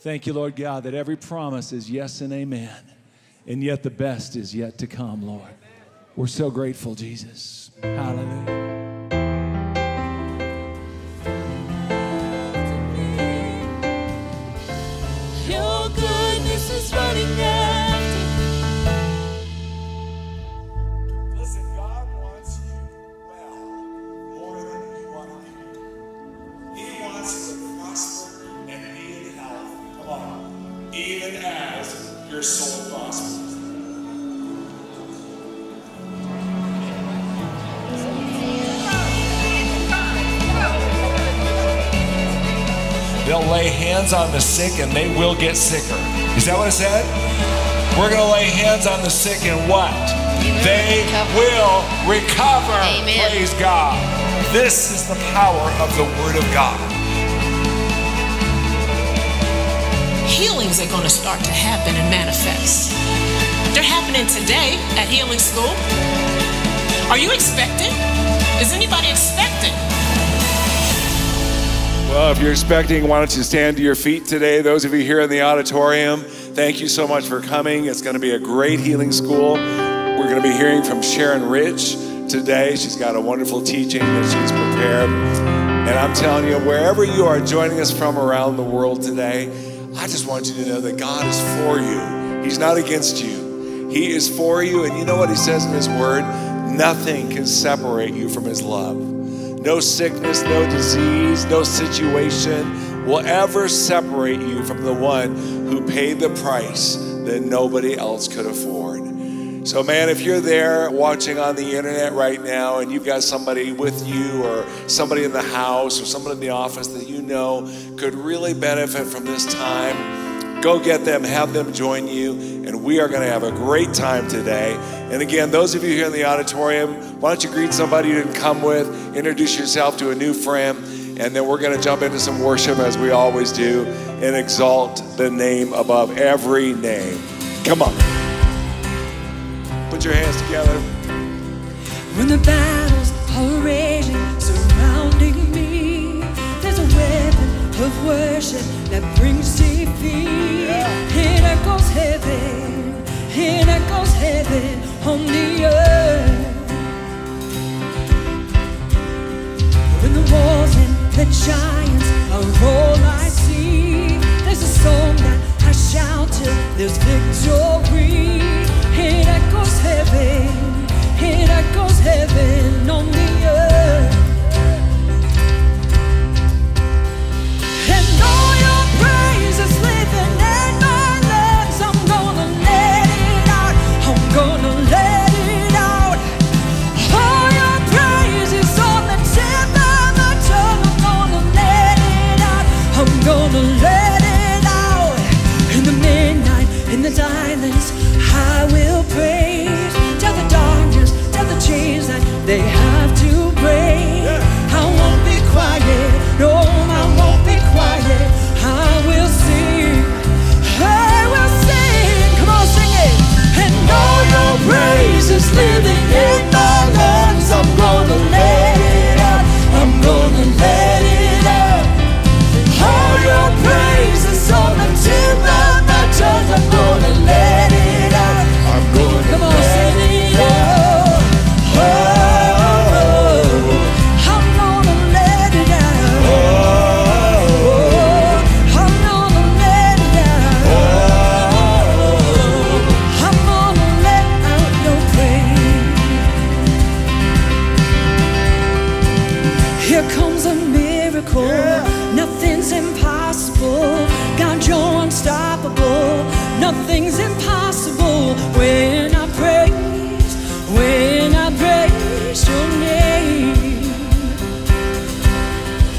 Thank you, Lord God, that every promise is yes and amen, and yet the best is yet to come, Lord. We're so grateful, Jesus. Hallelujah. The sick and they will get sicker. Is that what it said? We're going to lay hands on the sick and what? They will recover. Amen. Praise God. This is the power of the Word of God. healings are going to start to happen and manifest. They're happening today at Healing School. Are you expecting? Is anybody expecting? Well, if you're expecting, why don't you stand to your feet today? Those of you here in the auditorium, thank you so much for coming. It's going to be a great healing school. We're going to be hearing from Sharon Rich today. She's got a wonderful teaching that she's prepared. And I'm telling you, wherever you are joining us from around the world today, I just want you to know that God is for you. He's not against you. He is for you. And you know what He says in His Word? Nothing can separate you from His love. No sickness, no disease, no situation will ever separate you from the one who paid the price that nobody else could afford. So, man, if you're there watching on the internet right now and you've got somebody with you or somebody in the house or someone in the office that you know could really benefit from this time, go get them, have them join you, and we are going to have a great time today. And again, those of you here in the auditorium, why don't you greet somebody you didn't come with, introduce yourself to a new friend, and then we're going to jump into some worship as we always do and exalt the name above every name. Come on. Put your hands together. When the battles are raging, surrounding me, there's a weapon of worship that brings defeat. It echoes heaven, it echoes heaven on the earth. When the walls and the giants are all I see, there's a song that I shout till there's victory. It echoes heaven, it echoes heaven on the earth. And all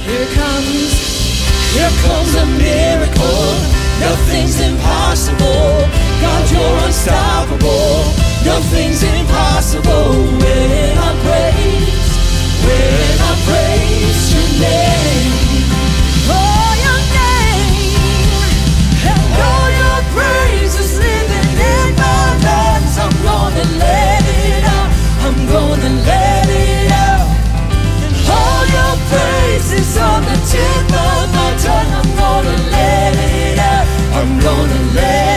Here comes, here comes a miracle. Nothing's impossible. God, you're unstoppable. Nothing's impossible when I praise, when I praise your name. let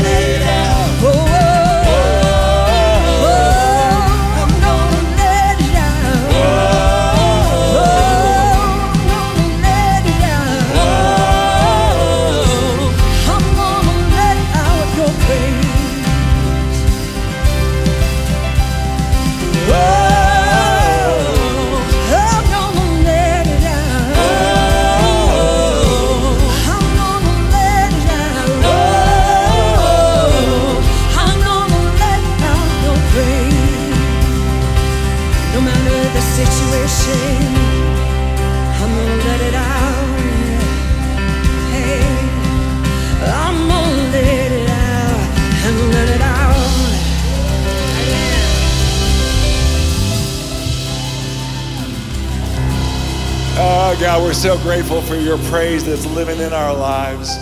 God, we're so grateful for your praise that's living in our lives.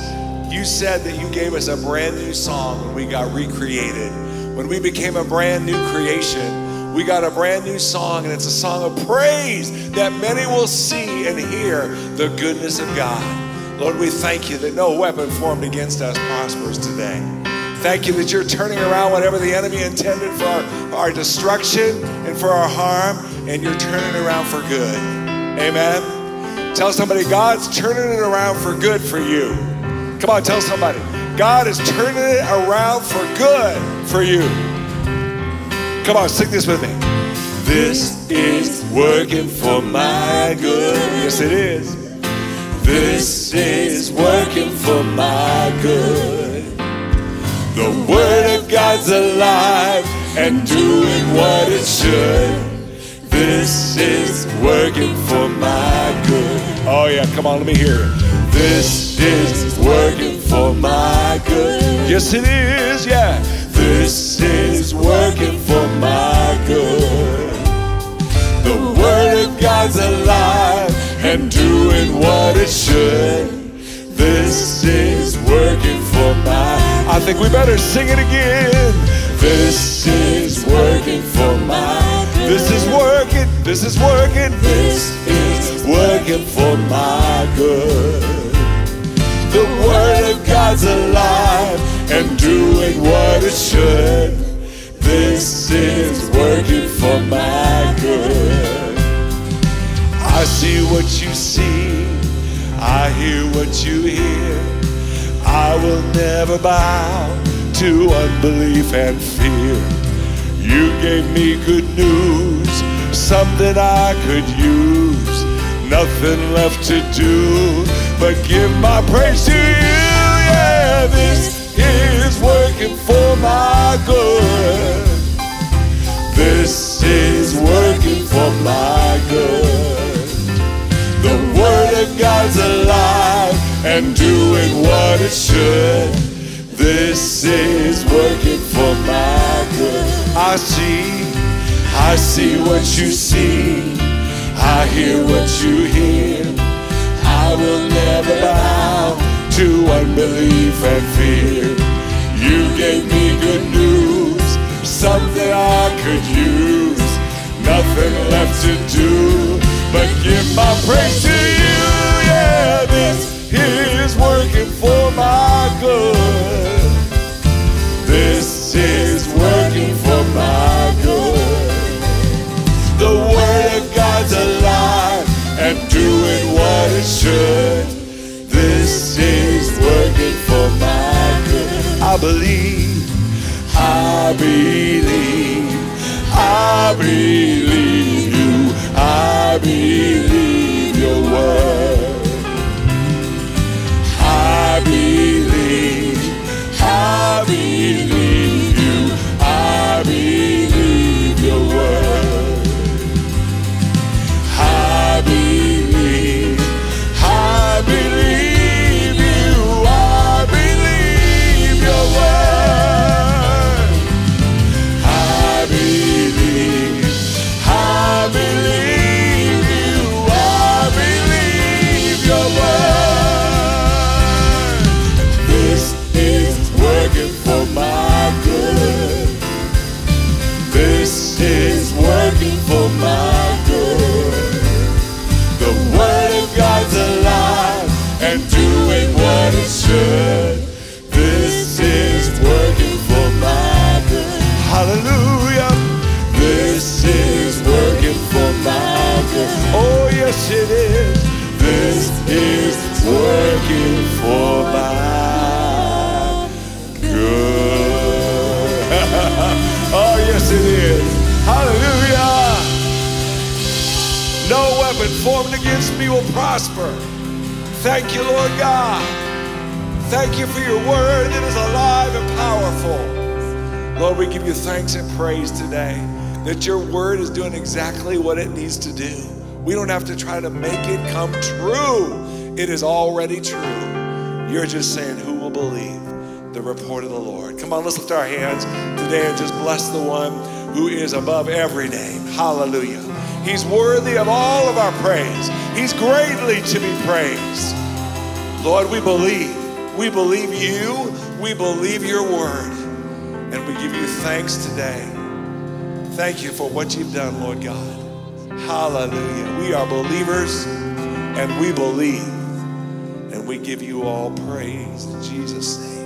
You said that you gave us a brand new song when we got recreated. When we became a brand new creation, we got a brand new song, and it's a song of praise that many will see and hear the goodness of God. Lord, we thank you that no weapon formed against us prospers today. Thank you that you're turning around whatever the enemy intended for our, our destruction and for our harm, and you're turning around for good. Amen. Tell somebody, God's turning it around for good for you. Come on, tell somebody. God is turning it around for good for you. Come on, sing this with me. This is working for my good. Yes, it is. This is working for my good. The Word of God's alive and doing what it should. This is working for my good. Oh, yeah, come on, let me hear it. This is working for my good. Yes, it is, yeah. This is working for my good. The Word of God's alive and doing what it should. This is working for my. I think we better sing it again. This is working for my. This is working. This is working. This is working for my good. The Word of God's alive and doing what it should. This is working for my good. I see what you see, I hear what you hear. I will never bow to unbelief and fear. You gave me good news, something I could use. Nothing left to do but give my praise to you. Yeah, this is working for my good. This is working for my good. The Word of God's alive and doing what it should. This is working for my good. I see, I see what you see. I hear what you hear. I will never bow to unbelief and fear. You gave me good news, something I could use. Nothing left to do but give my praise I believe, I believe, I believe you, I me will prosper. Thank you, Lord God. Thank you for your word that is alive and powerful. Lord, we give you thanks and praise today that your word is doing exactly what it needs to do. We don't have to try to make it come true. It is already true. You're just saying, Who will believe the report of the Lord? Come on, let's lift our hands today and just bless the one who is above every name. Hallelujah. He's worthy of all of our praise. He's greatly to be praised. Lord, we believe. We believe you. We believe your word. And we give you thanks today. Thank you for what you've done, Lord God. Hallelujah. We are believers and we believe. And we give you all praise in Jesus' name.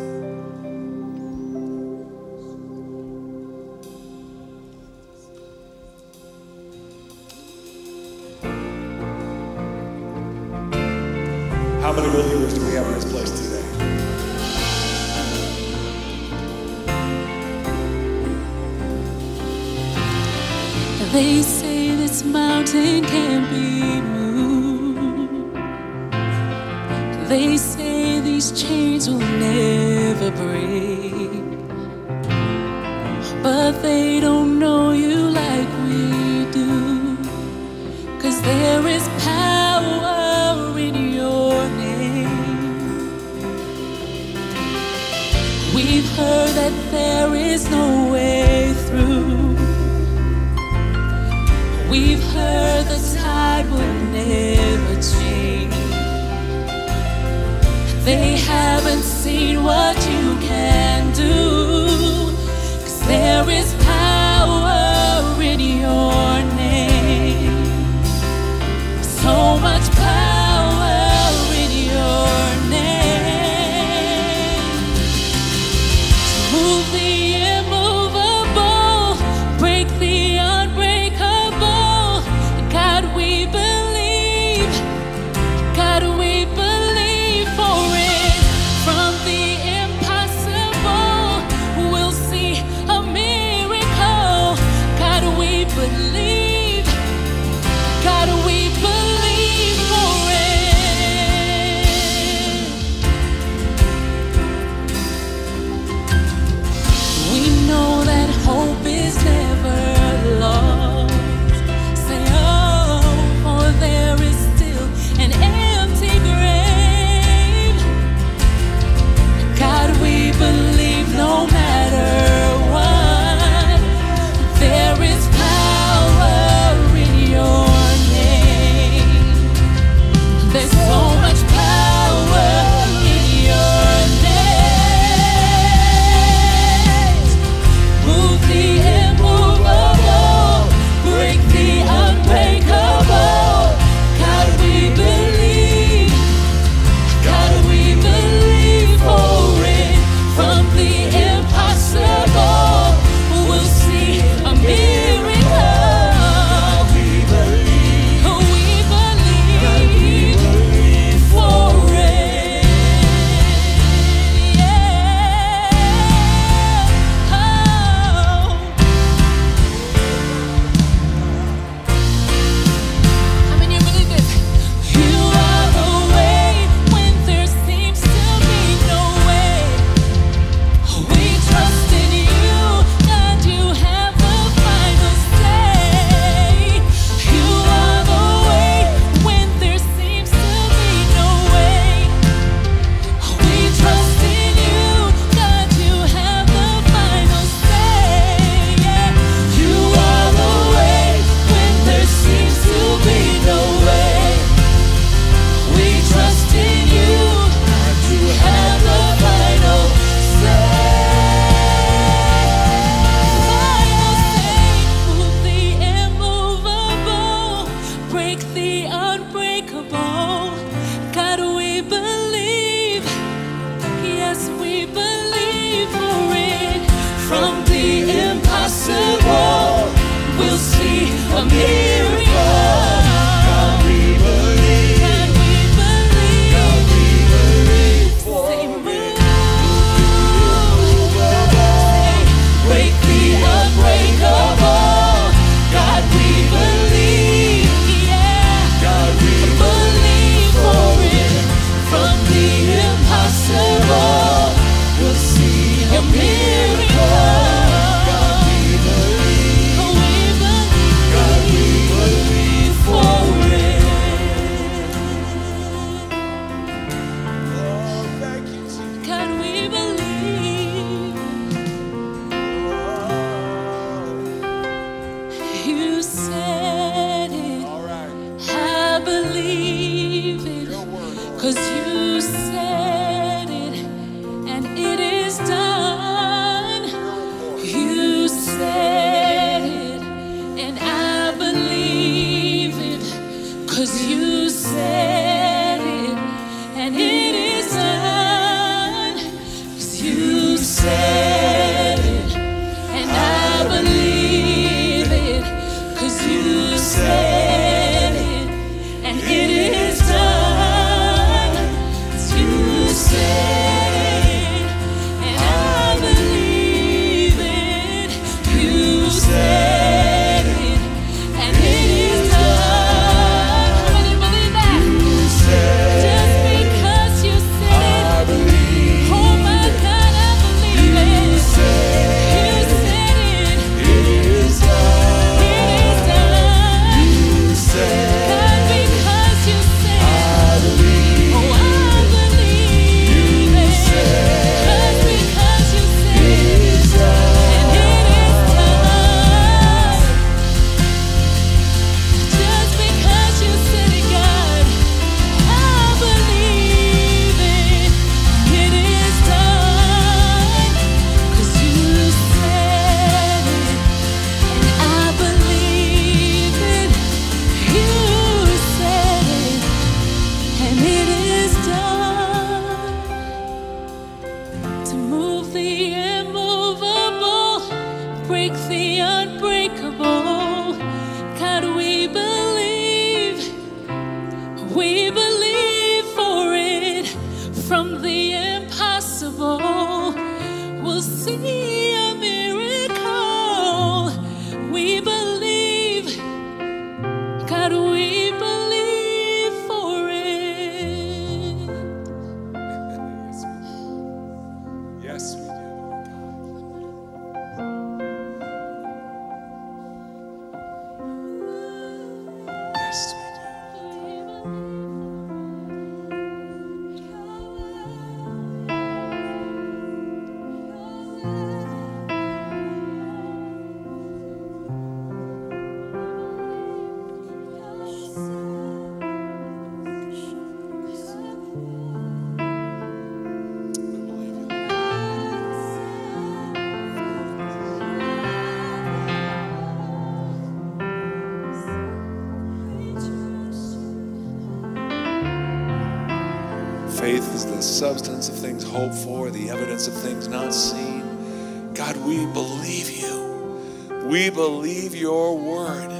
Believe your word.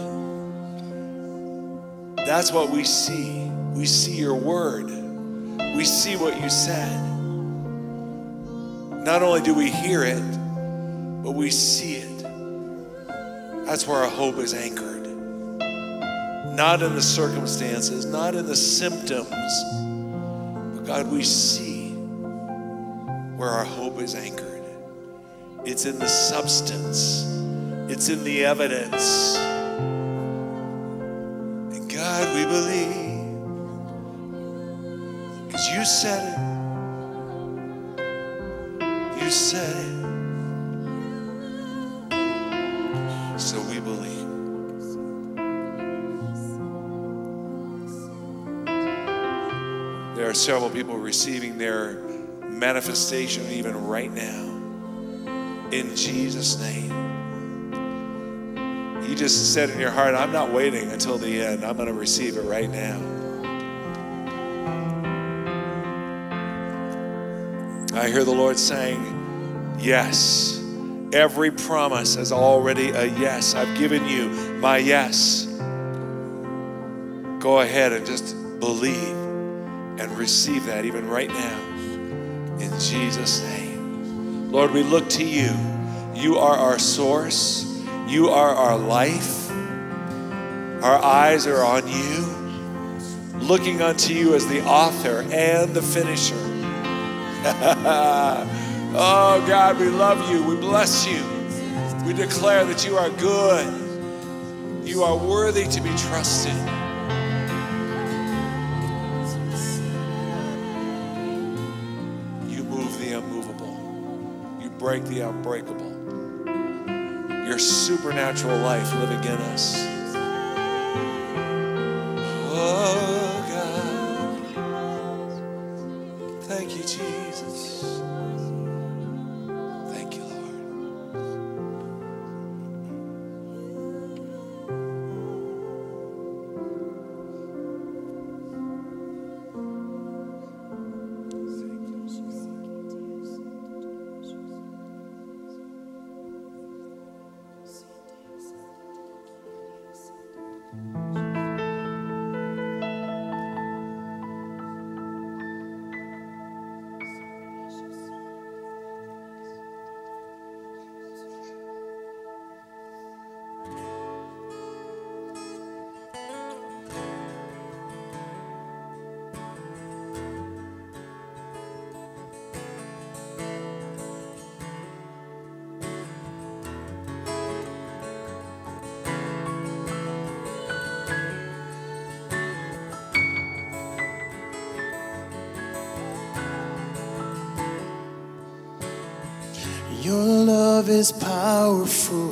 That's what we see. We see your word. We see what you said. Not only do we hear it, but we see it. That's where our hope is anchored. Not in the circumstances, not in the symptoms, but God, we see where our hope is anchored. It's in the substance, it's in the evidence. And God, we believe. Because you said it. You said it. So we believe. There are several people receiving their manifestation even right now. In Jesus' name. You just said in your heart, I'm not waiting until the end. I'm going to receive it right now. I hear the Lord saying, Yes. Every promise is already a yes. I've given you my yes. Go ahead and just believe and receive that even right now. In Jesus' name. Lord, we look to you. You are our source, you are our life. Our eyes are on you, looking unto you as the author and the finisher. oh God, we love you. We bless you. We declare that you are good. You are worthy to be trusted. You move the unmovable. You break the unbreakable. Your supernatural life living in us. Oh is powerful,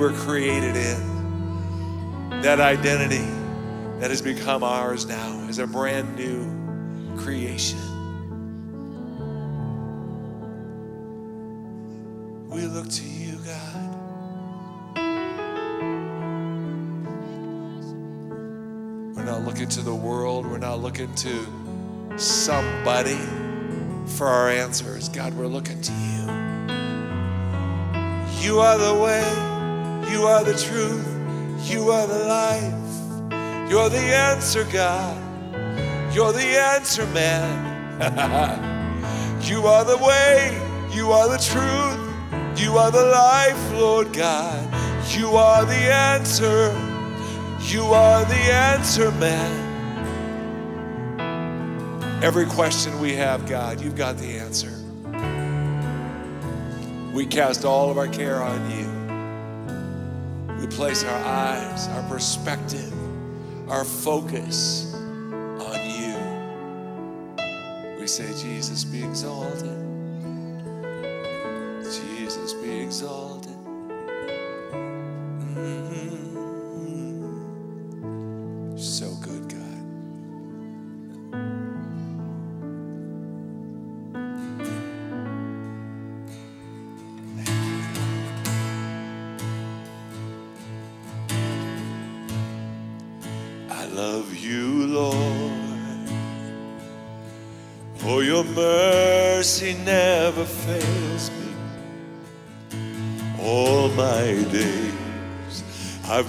were created in, that identity that has become ours now is a brand new creation. We look to you, God. We're not looking to the world. We're not looking to somebody for our answers. God, we're looking to you. You are the way. You are the truth. You are the life. You're the answer, God. You're the answer, man. you are the way. You are the truth. You are the life, Lord God. You are the answer. You are the answer, man. Every question we have, God, you've got the answer. We cast all of our care on you. Place our eyes, our perspective, our focus on you. We say, Jesus, be exalted. Jesus, be exalted.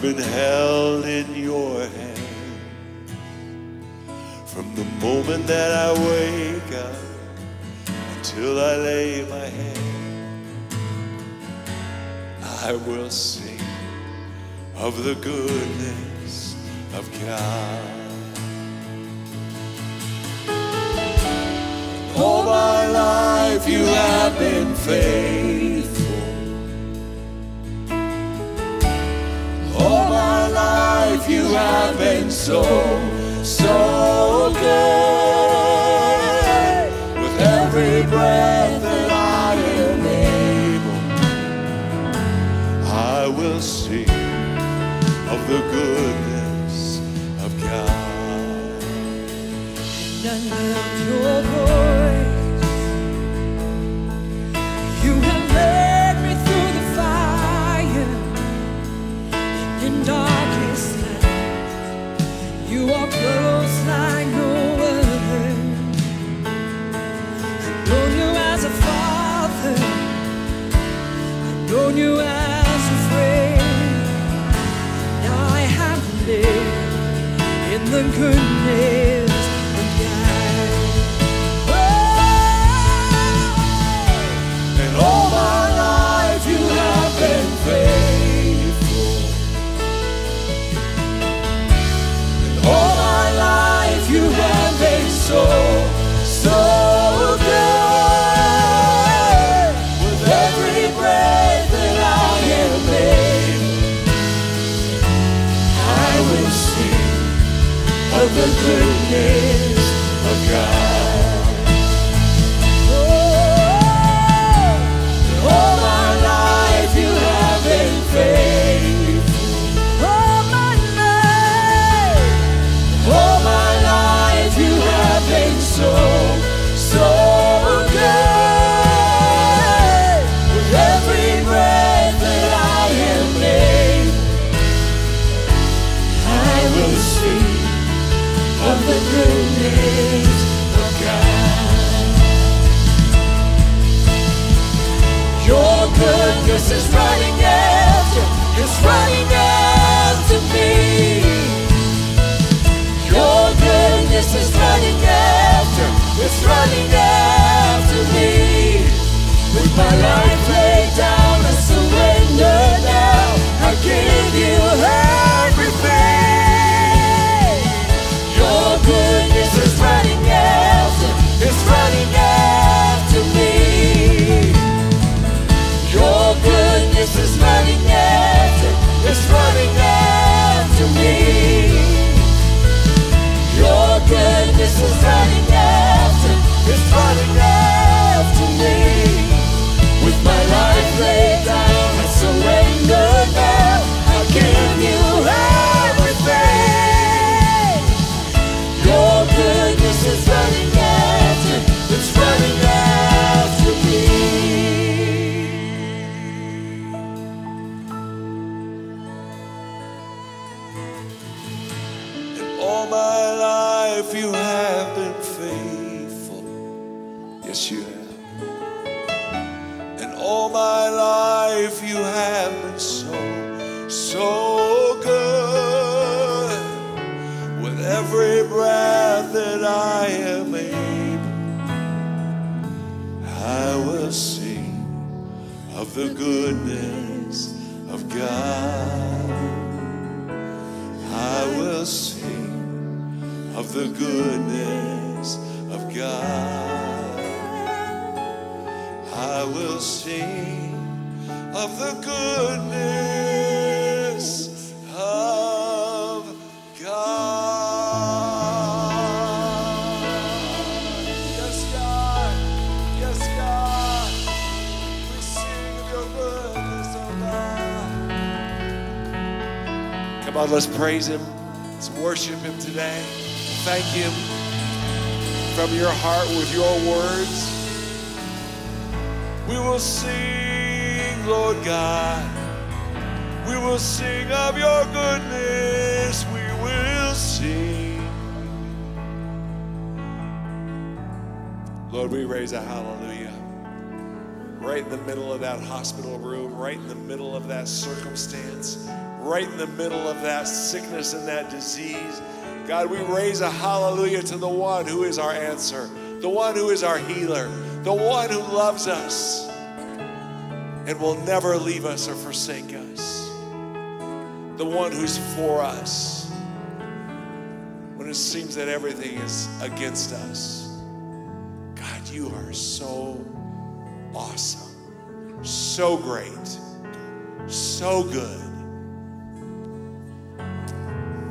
Been held in your hand. From the moment that I wake up until I lay my head, I will sing of the goodness of God. All my life you have been faithful. Life you have been so, so good. With every breath that I am able, I will sing of the goodness of God. Lived God. Let's praise Him. Let's worship Him today. Thank Him from your heart with your words. We will sing, Lord God. We will sing of your goodness. We will sing. Lord, we raise a hallelujah right in the middle of that hospital room, right in the middle of that circumstance, right in the middle of that sickness and that disease. God, we raise a hallelujah to the one who is our answer, the one who is our healer, the one who loves us and will never leave us or forsake us, the one who's for us when it seems that everything is against us. God, you are so awesome, so great, so good.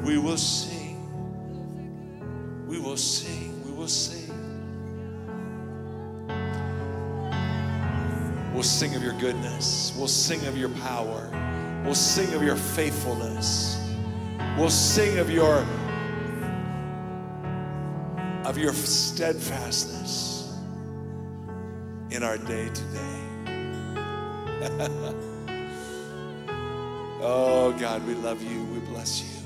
We will sing. We will sing. We will sing. We'll sing of your goodness. We'll sing of your power. We'll sing of your faithfulness. We'll sing of your of your steadfastness in our day today. oh God, we love you. We bless you.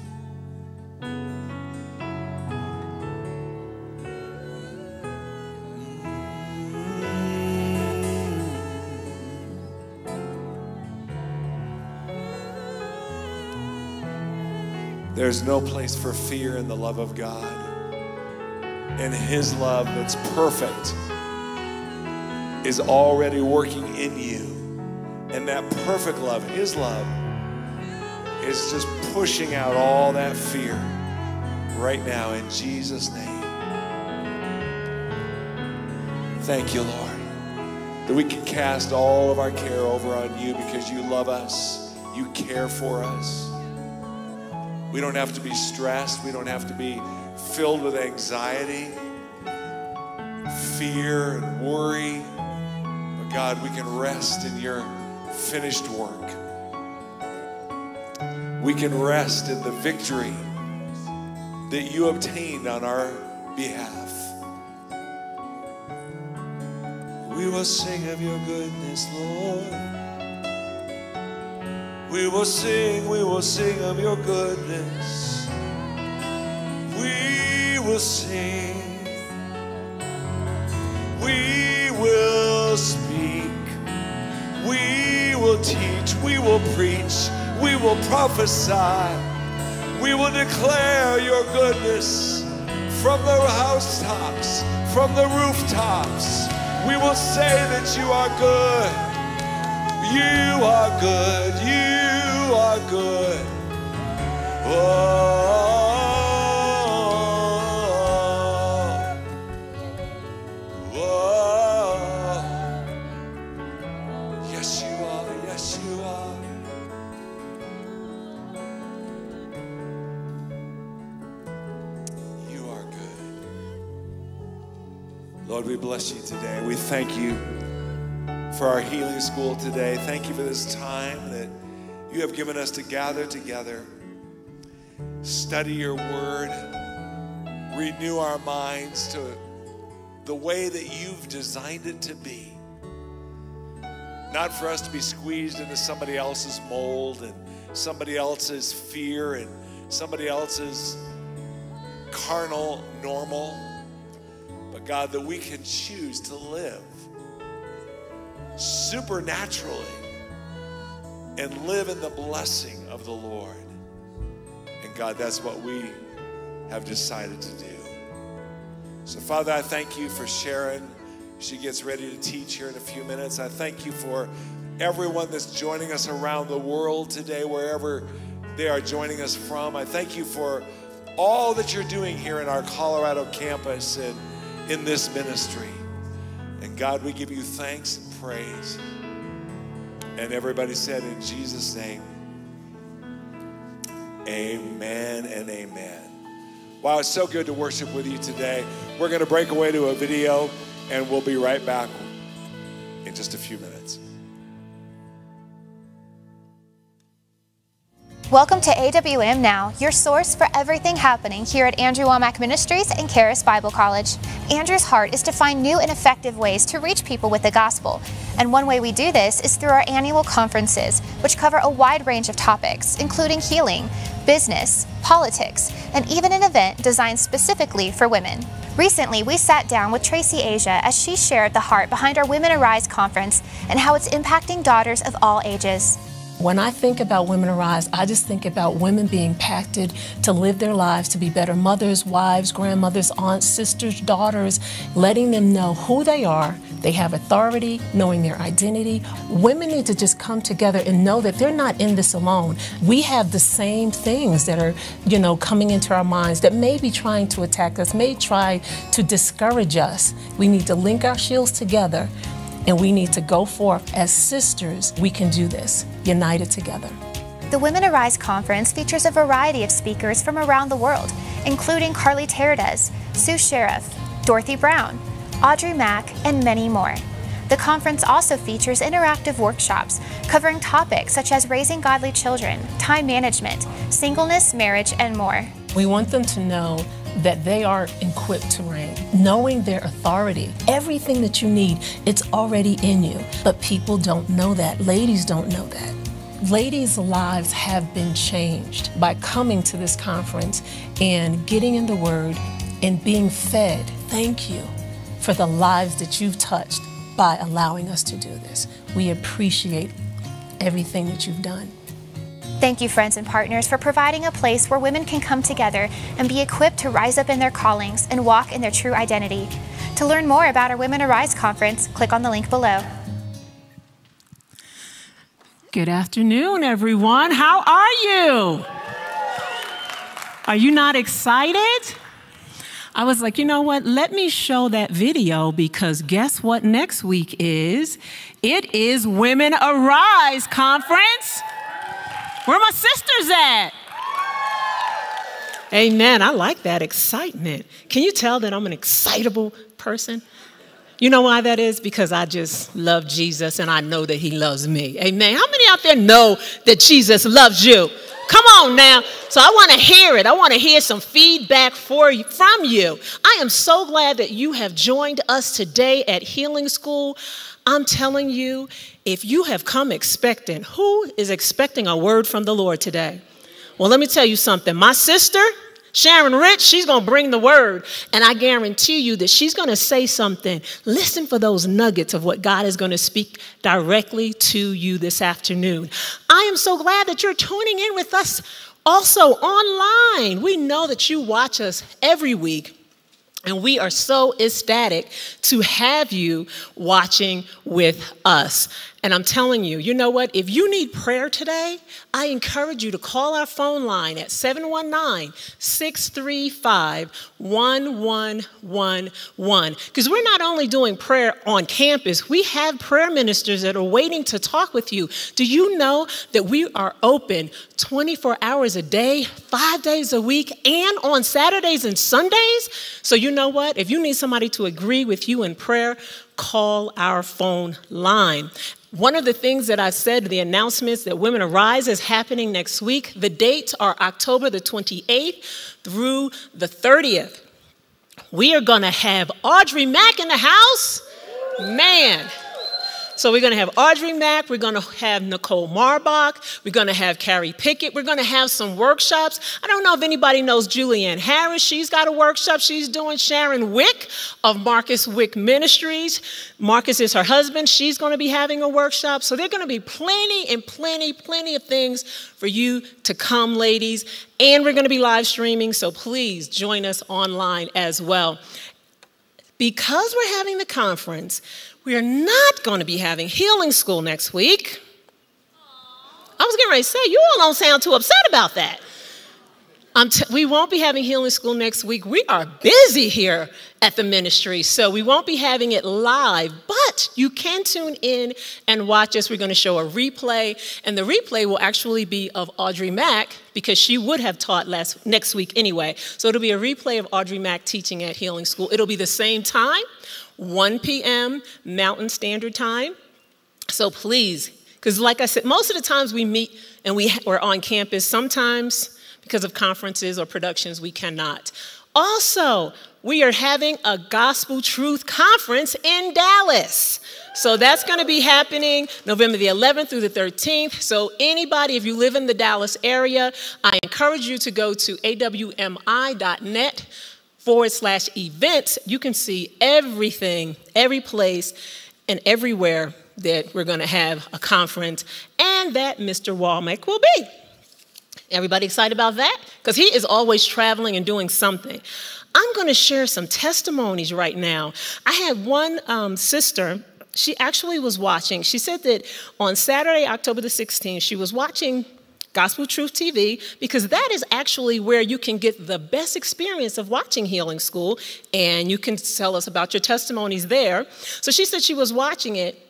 There's no place for fear in the love of God. And His love that's perfect is already working in you. And that perfect love, His love, is just pushing out all that fear right now in Jesus' name. Thank you, Lord, that we can cast all of our care over on you because you love us, you care for us. We don't have to be stressed. We don't have to be filled with anxiety, fear, and worry. But God, we can rest in your finished work. We can rest in the victory that you obtained on our behalf. We will sing of your goodness, Lord. We will sing, we will sing of your goodness. We will sing. We will speak. We will teach. We will preach. We will prophesy. We will declare your goodness from the housetops, from the rooftops. We will say that you are good. You are good. You are good. Oh. Lord, we bless you today. We thank you for our healing school today. Thank you for this time that you have given us to gather together, study your word, renew our minds to the way that you've designed it to be. Not for us to be squeezed into somebody else's mold and somebody else's fear and somebody else's carnal normal, God, that we can choose to live supernaturally and live in the blessing of the Lord. And God, that's what we have decided to do. So, Father, I thank you for Sharon. She gets ready to teach here in a few minutes. I thank you for everyone that's joining us around the world today, wherever they are joining us from. I thank you for all that you're doing here in our Colorado campus and in this ministry. And God, we give you thanks and praise. And everybody said, in Jesus' name, amen and amen. Wow, it's so good to worship with you today. We're going to break away to a video, and we'll be right back in just a few minutes. Welcome to AWM Now, your source for everything happening here at Andrew Wommack Ministries and Charis Bible College. Andrew's heart is to find new and effective ways to reach people with the gospel. And one way we do this is through our annual conferences, which cover a wide range of topics, including healing, business, politics, and even an event designed specifically for women. Recently, we sat down with Tracy Asia as she shared the heart behind our Women Arise conference and how it's impacting daughters of all ages. When I think about Women Arise, I just think about women being impacted to live their lives, to be better mothers, wives, grandmothers, aunts, sisters, daughters, letting them know who they are. They have authority, knowing their identity. Women need to just come together and know that they're not in this alone. We have the same things that are, you know, coming into our minds that may be trying to attack us, may try to discourage us. We need to link our shields together and we need to go forth as sisters. We can do this, united together. The Women Arise conference features a variety of speakers from around the world, including Carlie Terradez, Sue Sheriff, Dorothy Brown, Audrey Mack, and many more. The conference also features interactive workshops covering topics such as raising godly children, time management, singleness, marriage, and more. We want them to know that they are equipped to reign, knowing their authority. Everything that you need, it's already in you. But people don't know that. Ladies don't know that. Ladies' lives have been changed by coming to this conference and getting in the Word and being fed. Thank you for the lives that you've touched by allowing us to do this. We appreciate everything that you've done. Thank you, friends and partners, for providing a place where women can come together and be equipped to rise up in their callings and walk in their true identity. To learn more about our Women Arise conference, click on the link below. Good afternoon, everyone. How are you? Are you not excited? I was like, you know what? Let me show that video because guess what next week is? It is Women Arise Conference. Where my sisters at? Amen. I like that excitement. Can you tell that I'm an excitable person? You know why that is? Because I just love Jesus and I know that he loves me. Amen. How many out there know that Jesus loves you? Come on now. So I want to hear it. I want to hear some feedback for you, from you. I am so glad that you have joined us today at Healing School. I'm telling you, if you have come expecting, who is expecting a word from the Lord today? Well, let me tell you something. My sister, Sharon Rich, she's going to bring the word. And I guarantee you that she's going to say something. Listen for those nuggets of what God is going to speak directly to you this afternoon. I am so glad that you're tuning in with us also online. We know that you watch us every week And we are so ecstatic to have you watching with us. And I'm telling you, you know what? If you need prayer today, I encourage you to call our phone line at 719 635 1111. Because we're not only doing prayer on campus, we have prayer ministers that are waiting to talk with you. Do you know that we are open 24 hours a day, five days a week, and on Saturdays and Sundays? So, you know what? If you need somebody to agree with you in prayer, call our phone line. One of the things that I said, the announcements that Women Arise is happening next week. The dates are October the 28th through the 30th. We are going to have Audrey Mack in the house. Man, so we're going to have Audrey Mack, we're going to have Nicole Marbach, we're going to have Carrie Pickett, we're going to have some workshops. I don't know if anybody knows Julianne Harris. She's got a workshop she's doing. Sharon Rich of Marcus Rich Ministries. Marcus is her husband. She's going to be having a workshop. So there are going to be plenty and plenty, plenty of things for you to come, ladies. And we're going to be live streaming, so please join us online as well. Because we're having the conference, we are not going to be having healing school next week. I was getting ready to say, you all don't sound too upset about that. We won't be having healing school next week. We are busy here at the ministry, so we won't be having it live, but you can tune in and watch us. We're going to show a replay, and the replay will actually be of Audrey Mack because she would have taught last next week anyway. So it'll be a replay of Audrey Mack teaching at Healing School. It'll be the same time, 1 p.m. Mountain Standard Time. So please, because like I said, most of the times we meet and we, we're on campus, sometimes because of conferences or productions, we cannot. Also, we are having a gospel truth conference in Dallas. So that's going to be happening November the 11th through the 13th. So, anybody, if you live in the Dallas area, I encourage you to go to awmi.net forward slash events. You can see everything, every place, and everywhere that we're going to have a conference and that Mr. Wommack will be. Everybody excited about that? Because he is always traveling and doing something. I'm going to share some testimonies right now. I had one um, sister, she actually was watching. She said that on Saturday, October the 16th, she was watching Gospel Truth TV because that is actually where you can get the best experience of watching Healing School, and you can tell us about your testimonies there. So she said she was watching it,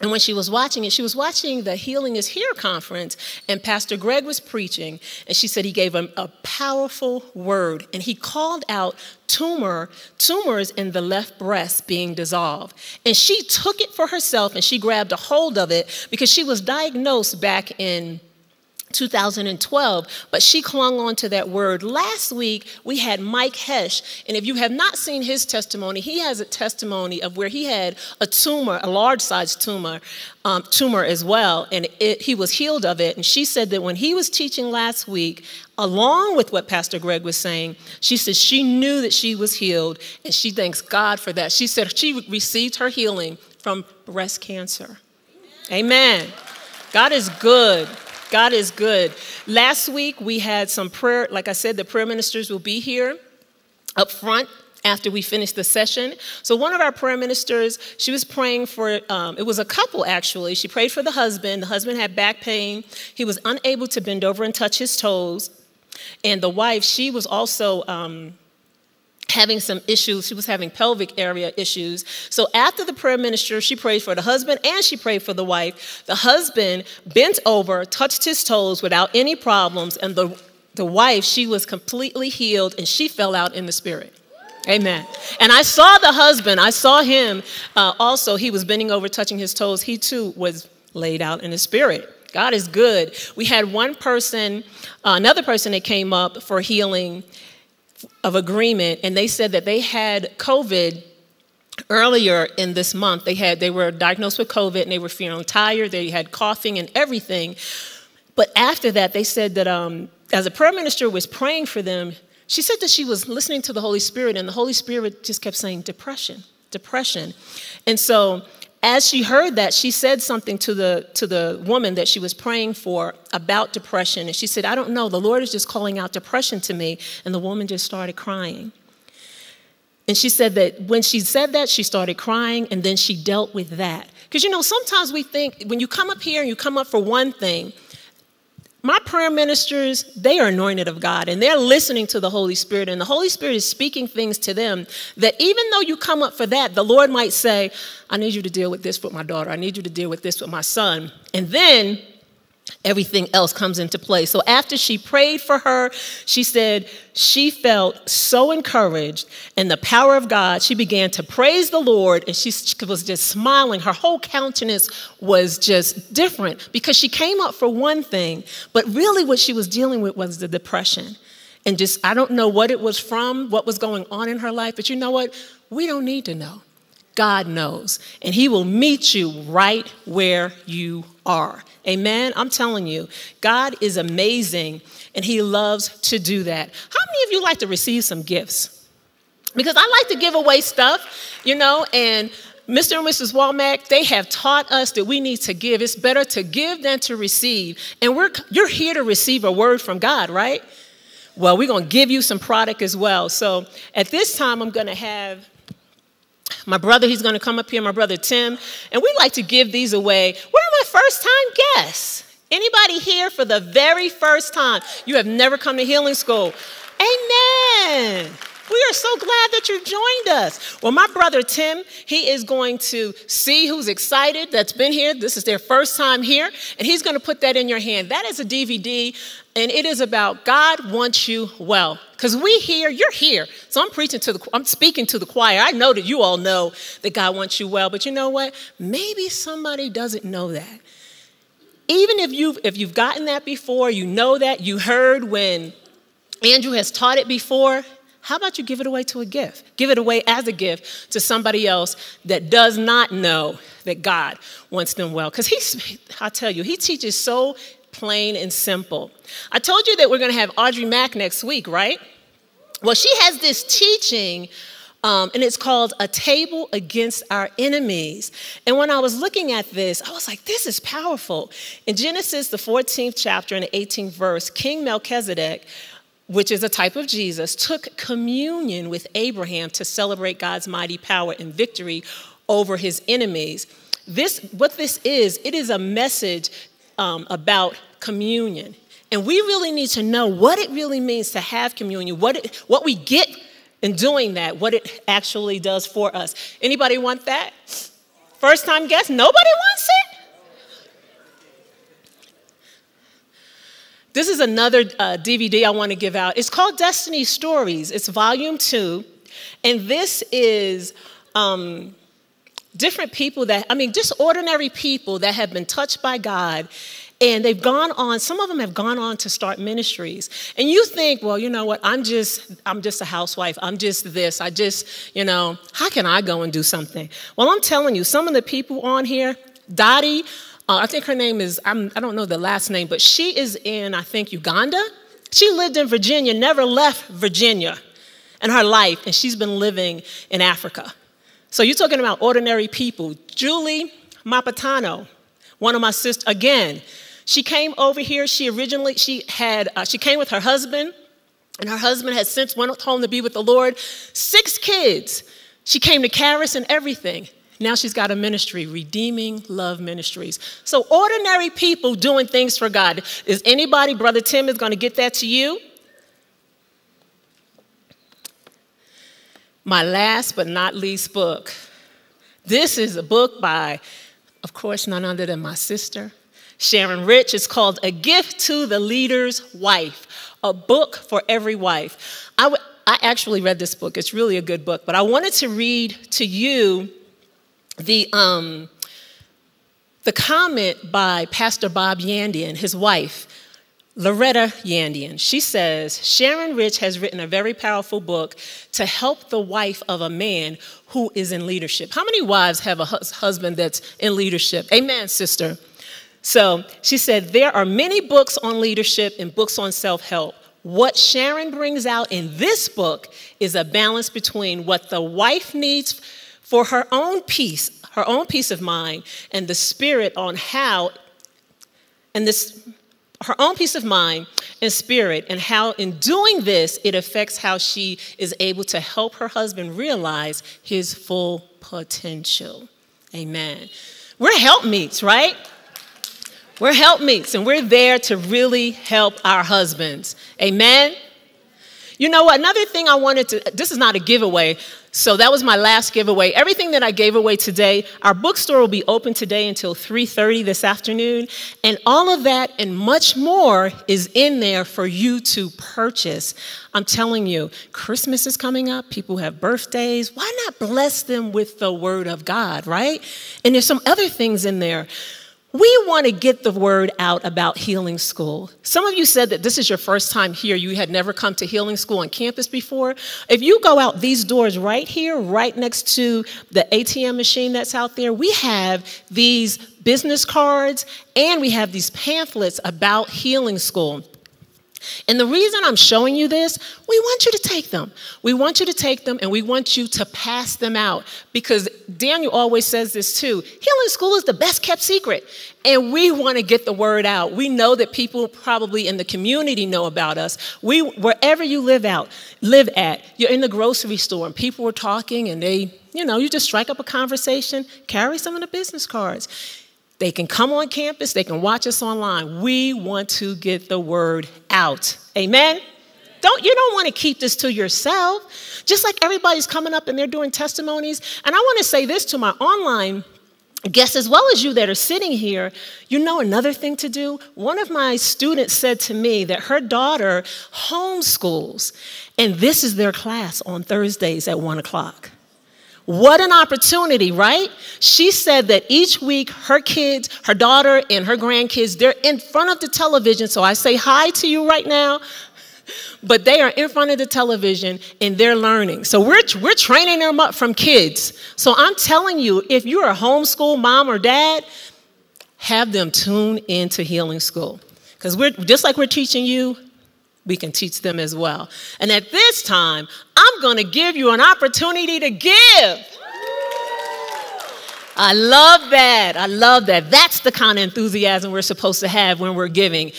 and when she was watching it, she was watching the Healing is Here conference, and Pastor Greg was preaching, and she said he gave a, a powerful word, and he called out tumor, tumors in the left breast being dissolved. And she took it for herself, and she grabbed a hold of it because she was diagnosed back in 2012, but she clung on to that word. Last week, we had Mike Hesh, and if you have not seen his testimony, he has a testimony of where he had a tumor, a large sized tumor, um, tumor as well, and it, he was healed of it. And she said that when he was teaching last week, along with what Pastor Greg was saying, she said she knew that she was healed, and she thanks God for that. She said she received her healing from breast cancer. Amen. God is good. God is good. Last week we had some prayer, like I said, the prayer ministers will be here up front after we finish the session. So one of our prayer ministers, she was praying for, um, it was a couple actually. She prayed for the husband. The husband had back pain. He was unable to bend over and touch his toes. And the wife, she was also um, having some issues. She was having pelvic area issues. So after the prayer minister, she prayed for the husband and she prayed for the wife. The husband bent over, touched his toes without any problems, and the, the wife, she was completely healed and she fell out in the spirit. Amen. And I saw the husband, I saw him uh, also. He was bending over, touching his toes. He too was laid out in the spirit. God is good. We had one person, uh, another person that came up for healing of agreement, and they said that they had COVID earlier in this month. They had they were diagnosed with COVID and they were feeling tired. They had coughing and everything. But after that, they said that um, as a prayer minister was praying for them, she said that she was listening to the Holy Spirit, and the Holy Spirit just kept saying depression, depression. And so as she heard that, she said something to the, to the woman that she was praying for about depression. And she said, I don't know, the Lord is just calling out depression to me. And the woman just started crying. And she said that when she said that, she started crying and then she dealt with that. Because you know, sometimes we think when you come up here and you come up for one thing, my prayer ministers, they are anointed of God and they're listening to the Holy Spirit, and the Holy Spirit is speaking things to them that even though you come up for that, the Lord might say, I need you to deal with this with my daughter, I need you to deal with this with my son. And then everything else comes into play. So after she prayed for her, she said she felt so encouraged in the power of God. She began to praise the Lord and she was just smiling. Her whole countenance was just different because she came up for one thing, but really what she was dealing with was the depression. And just, I don't know what it was from, what was going on in her life, but you know what? We don't need to know. God knows, and He will meet you right where you are. Amen. I'm telling you, God is amazing and He loves to do that. How many of you like to receive some gifts? Because I like to give away stuff, you know, and Mr. and Mrs. Wommack, they have taught us that we need to give. It's better to give than to receive. And we're, you're here to receive a word from God, right? Well, we're going to give you some product as well. So at this time, I'm going to have my brother, he's going to come up here, my brother Tim, and we like to give these away. What are my first time guests? Anybody here for the very first time? You have never come to healing school. Amen. We are so glad that you joined us. Well, my brother Tim, he is going to see who's excited that's been here. This is their first time here, and he's going to put that in your hand. That is a DVD, and it is about God wants you well. Because we here, you're here. So I'm preaching to the, I'm speaking to the choir. I know that you all know that God wants you well, but you know what? Maybe somebody doesn't know that. Even if you've, if you've gotten that before, you know that, you heard when Andrew has taught it before, how about you give it away to a gift? Give it away as a gift to somebody else that does not know that God wants them well. Because he's, I tell you, he teaches so plain and simple. I told you that we're going to have Audrey Mack next week, right? Well, she has this teaching. Um, and it's called A Table Against Our Enemies. And when I was looking at this, I was like, this is powerful. In Genesis, the 14th chapter and the 18th verse, King Melchizedek which is a type of Jesus, took communion with Abraham to celebrate God's mighty power and victory over his enemies. This, what this is, it is a message um, about communion. And we really need to know what it really means to have communion, what, it, what we get in doing that, what it actually does for us. Anybody want that? First time guest? Nobody wants it? This is another uh, DVD I want to give out. It's called Destiny Stories. It's volume two. And this is um, different people that, I mean, just ordinary people that have been touched by God. And they've gone on, some of them have gone on to start ministries. And you think, well, you know what, I'm just, I'm just a housewife. I'm just this. I just, you know, how can I go and do something? Well, I'm telling you, some of the people on here, Dottie, uh, I think her name is, I'm, I do not know the last name, but she is in, I think, Uganda. She lived in Virginia, never left Virginia in her life, and she's been living in Africa. So you're talking about ordinary people. Julie Mapatano, one of my sisters, again, she came over here. She originally, she had, uh, she came with her husband, and her husband has since went home to be with the Lord. Six kids. She came to Charis and everything. Now she's got a ministry, Redeeming Love Ministries. So, ordinary people doing things for God. Is anybody, Brother Tim, is going to get that to you? My last but not least book. This is a book by, of course, none other than my sister, Sharon Rich. It's called A Gift to the Leader's Wife, a book for every wife. I, I actually read this book, it's really a good book, but I wanted to read to you the, um, the comment by Pastor Bob Yandian, his wife, Loretta Yandian, she says, Sharon Rich has written a very powerful book to help the wife of a man who is in leadership. How many wives have a husband that's in leadership? Amen, sister. So she said, There are many books on leadership and books on self help. What Sharon brings out in this book is a balance between what the wife needs for her own peace, her own peace of mind, and the spirit on how, and this, her own peace of mind and spirit, and how in doing this, it affects how she is able to help her husband realize his full potential. Amen. We're helpmeets, right? We're helpmeets, and we're there to really help our husbands. Amen. You know, what? another thing I wanted to, this is not a giveaway, so that was my last giveaway. Everything that I gave away today, our bookstore will be open today until 3:30 this afternoon, and all of that and much more is in there for you to purchase. I'm telling you, Christmas is coming up, people have birthdays. Why not bless them with the word of God, right? And there's some other things in there. We want to get the word out about Healing School. Some of you said that this is your first time here. You had never come to Healing School on campus before. If you go out these doors right here, right next to the ATM machine that's out there, we have these business cards and we have these pamphlets about Healing School. And the reason I'm showing you this, we want you to take them. We want you to take them and we want you to pass them out because Daniel always says this too. Healing school is the best kept secret. And we want to get the word out. We know that people probably in the community know about us. We wherever you live out, live at, you're in the grocery store and people are talking and they, you know, you just strike up a conversation, carry some of the business cards. They can come on campus, they can watch us online. We want to get the word out. Amen. Don't you don't want to keep this to yourself. Just like everybody's coming up and they're doing testimonies. And I want to say this to my online guests as well as you that are sitting here. You know another thing to do? One of my students said to me that her daughter homeschools, and this is their class on Thursdays at one o'clock. What an opportunity, right? She said that each week her kids, her daughter, and her grandkids, they're in front of the television. So I say hi to you right now. But they are in front of the television and they're learning. So we're, we're training them up from kids. So I'm telling you, if you're a homeschool mom or dad, have them tune into healing school. Because we're just like we're teaching you, we can teach them as well. And at this time, I'm going to give you an opportunity to give. I love that. I love that. That's the kind of enthusiasm we're supposed to have when we're giving.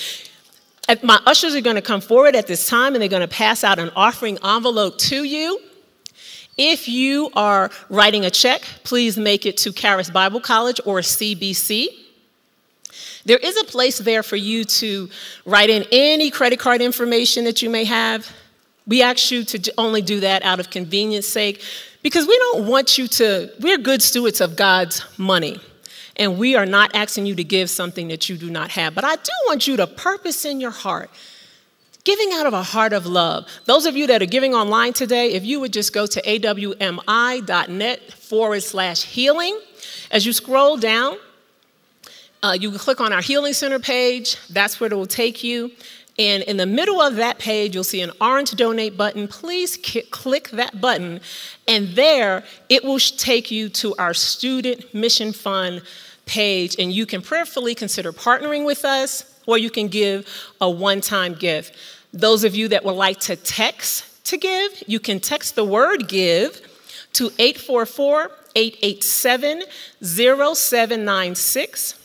My ushers are going to come forward at this time and they're going to pass out an offering envelope to you. If you are writing a check, please make it to Charis Bible College or CBC. There is a place there for you to write in any credit card information that you may have. We ask you to only do that out of convenience sake because we don't want you to, we're good stewards of God's money. And we are not asking you to give something that you do not have. But I do want you to purpose in your heart giving out of a heart of love. Those of you that are giving online today, if you would just go to awmi.net forward slash healing, as you scroll down, uh, you can click on our Healing Center page. That's where it will take you. And in the middle of that page, you'll see an orange donate button. Please click that button, and there it will take you to our Student Mission Fund page. And you can prayerfully consider partnering with us, or you can give a one time gift. Those of you that would like to text to give, you can text the word give to 844 887 0796.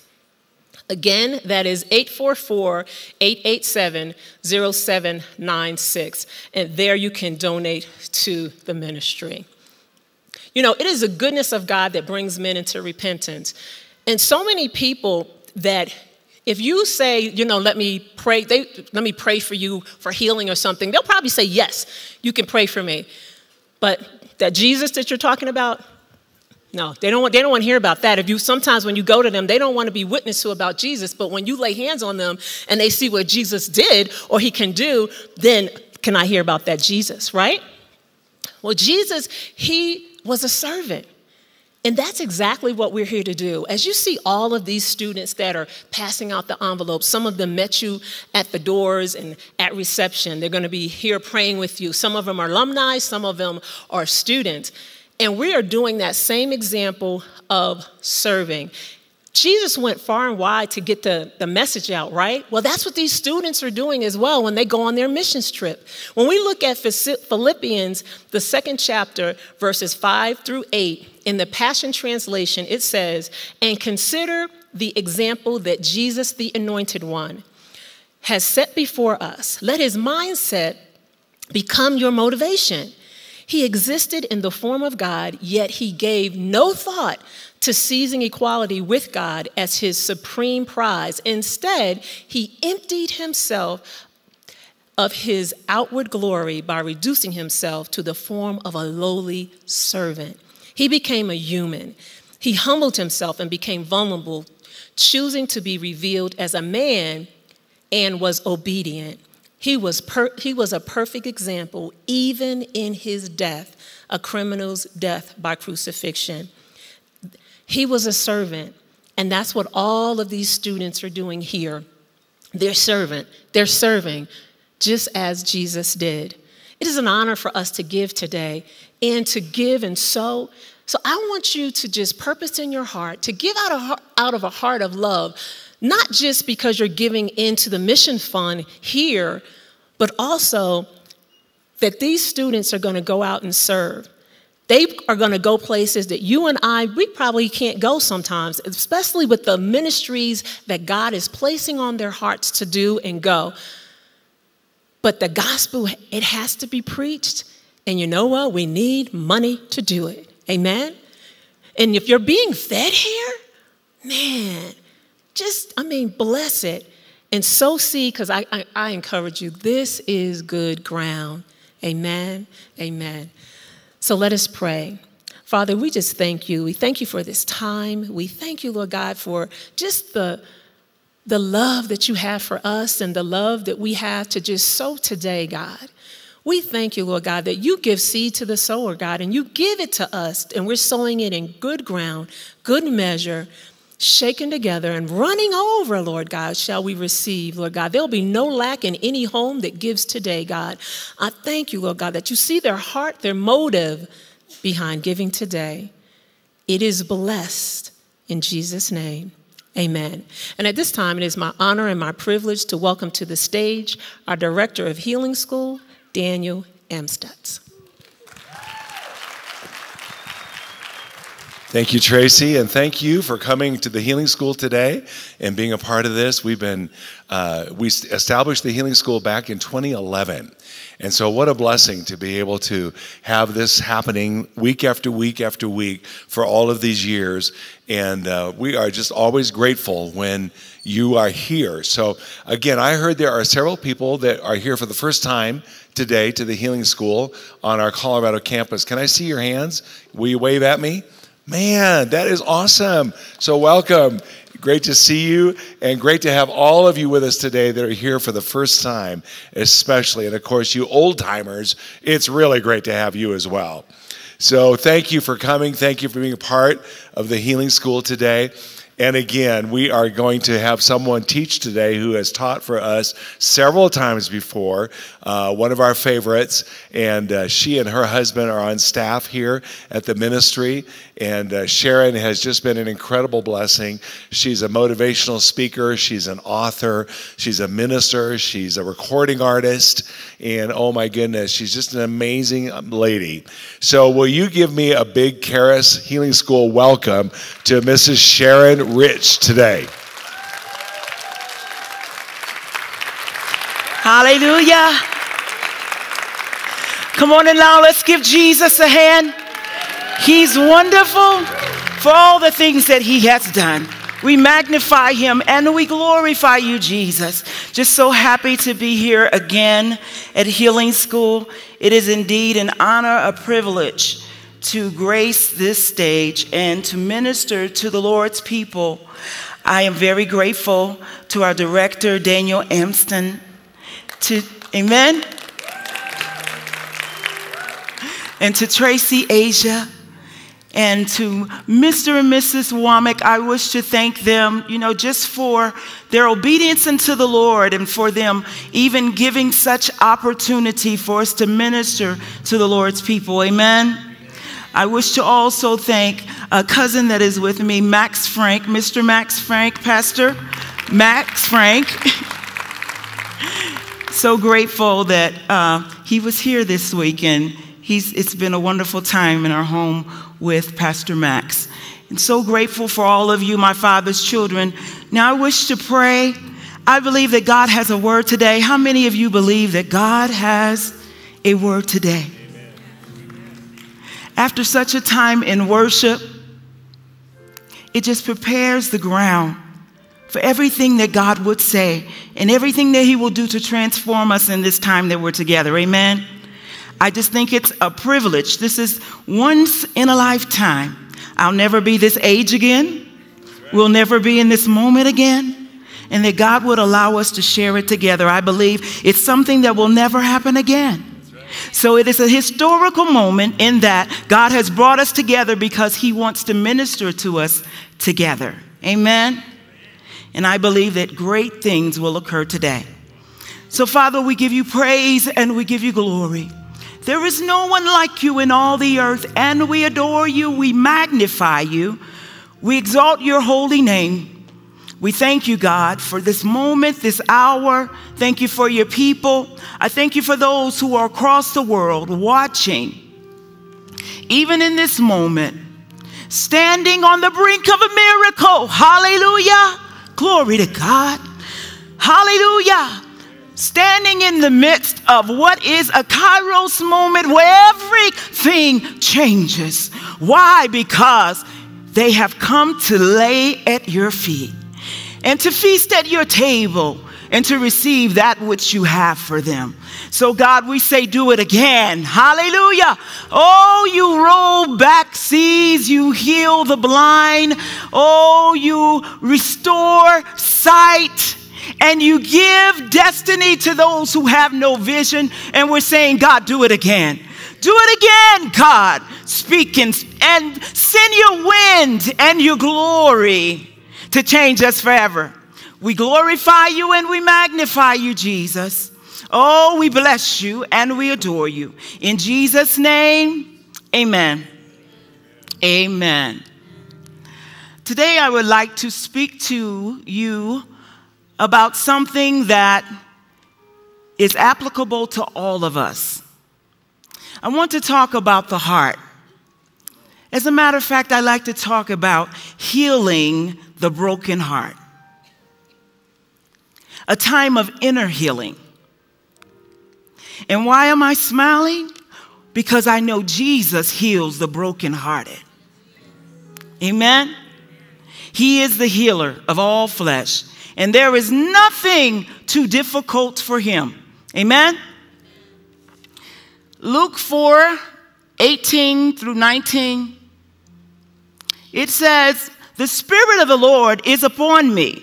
Again, that is 844 887 0796. And there you can donate to the ministry. You know, it is the goodness of God that brings men into repentance. And so many people that if you say, you know, let me pray, they, let me pray for you for healing or something, they'll probably say, yes, you can pray for me. But that Jesus that you're talking about, no, they don't, want, they don't want to hear about that. If you sometimes when you go to them, they don't want to be witness to about Jesus, but when you lay hands on them and they see what Jesus did or he can do, then can I hear about that Jesus, right? Well, Jesus, he was a servant. And that's exactly what we're here to do. As you see all of these students that are passing out the envelopes, some of them met you at the doors and at reception. They're going to be here praying with you. Some of them are alumni, some of them are students. And we are doing that same example of serving. Jesus went far and wide to get the, the message out, right? Well, that's what these students are doing as well when they go on their missions trip. When we look at Philippians, the second chapter, verses 5 through 8, in the Passion Translation, it says, And consider the example that Jesus, the anointed one, has set before us, let his mindset become your motivation. He existed in the form of God, yet he gave no thought to seizing equality with God as his supreme prize. Instead, he emptied himself of his outward glory by reducing himself to the form of a lowly servant. He became a human. He humbled himself and became vulnerable, choosing to be revealed as a man and was obedient. He was, per- he was a perfect example, even in his death, a criminal's death by crucifixion. He was a servant, and that's what all of these students are doing here. They're servant, they're serving, just as Jesus did. It is an honor for us to give today and to give and sow. So I want you to just purpose in your heart to give out of, out of a heart of love not just because you're giving into the mission fund here, but also that these students are going to go out and serve. They are going to go places that you and I, we probably can't go sometimes, especially with the ministries that God is placing on their hearts to do and go. But the gospel, it has to be preached. And you know what? We need money to do it. Amen? And if you're being fed here, man, just, I mean, bless it and sow seed because I, I, I encourage you. This is good ground. Amen. Amen. So let us pray. Father, we just thank you. We thank you for this time. We thank you, Lord God, for just the, the love that you have for us and the love that we have to just sow today, God. We thank you, Lord God, that you give seed to the sower, God, and you give it to us, and we're sowing it in good ground, good measure, shaken together and running over, Lord God, shall we receive, Lord God. There'll be no lack in any home that gives today, God. I thank you, Lord God, that you see their heart, their motive behind giving today. It is blessed in Jesus' name. Amen. And at this time, it is my honor and my privilege to welcome to the stage our Director of Healing School, Daniel Amstutz. Thank you, Tracy, and thank you for coming to the Healing School today and being a part of this. We've been uh, we established the Healing School back in 2011, and so what a blessing to be able to have this happening week after week after week for all of these years. And uh, we are just always grateful when you are here. So again, I heard there are several people that are here for the first time today to the Healing School on our Colorado campus. Can I see your hands? Will you wave at me? Man, that is awesome. So, welcome. Great to see you, and great to have all of you with us today that are here for the first time, especially. And of course, you old timers, it's really great to have you as well. So, thank you for coming. Thank you for being a part of the Healing School today. And again, we are going to have someone teach today who has taught for us several times before, uh, one of our favorites. And uh, she and her husband are on staff here at the ministry. And uh, Sharon has just been an incredible blessing. She's a motivational speaker, she's an author, she's a minister, she's a recording artist. And oh my goodness, she's just an amazing lady. So, will you give me a big Charis Healing School welcome to Mrs. Sharon Rich today? Hallelujah. Come on and now let's give Jesus a hand. He's wonderful for all the things that he has done. We magnify him and we glorify you, Jesus. Just so happy to be here again at Healing School. It is indeed an honor, a privilege to grace this stage and to minister to the Lord's people. I am very grateful to our director, Daniel Amstutz. To, amen. And to Tracy Asia and to Mr. and Mrs. Wommack, I wish to thank them, you know, just for their obedience unto the Lord and for them even giving such opportunity for us to minister to the Lord's people. Amen. I wish to also thank a cousin that is with me, Max Frank, Mr. Max Frank, Pastor Max Frank. so grateful that uh, he was here this week and he's, it's been a wonderful time in our home with Pastor Max. And so grateful for all of you, my father's children. Now I wish to pray. I believe that God has a word today. How many of you believe that God has a word today? After such a time in worship, it just prepares the ground for everything that God would say and everything that He will do to transform us in this time that we're together. Amen. I just think it's a privilege. This is once in a lifetime. I'll never be this age again. We'll never be in this moment again. And that God would allow us to share it together. I believe it's something that will never happen again. So it is a historical moment in that God has brought us together because He wants to minister to us together. Amen. And I believe that great things will occur today. So, Father, we give you praise and we give you glory. There is no one like you in all the earth, and we adore you, we magnify you, we exalt your holy name. We thank you, God, for this moment, this hour. Thank you for your people. I thank you for those who are across the world watching, even in this moment, standing on the brink of a miracle. Hallelujah. Glory to God. Hallelujah. Standing in the midst of what is a kairos moment where everything changes. Why? Because they have come to lay at your feet and to feast at your table and to receive that which you have for them. So, God, we say, do it again. Hallelujah. Oh, you roll back seas, you heal the blind. Oh, you restore sight. And you give destiny to those who have no vision. And we're saying, God, do it again. Do it again, God. Speak and, and send your wind and your glory to change us forever. We glorify you and we magnify you, Jesus. Oh, we bless you and we adore you. In Jesus' name, amen. Amen. Today, I would like to speak to you about something that is applicable to all of us. I want to talk about the heart. As a matter of fact, I like to talk about healing the broken heart, a time of inner healing. And why am I smiling? Because I know Jesus heals the brokenhearted. Amen? He is the healer of all flesh, and there is nothing too difficult for him. Amen? Luke 4 18 through 19. It says, The Spirit of the Lord is upon me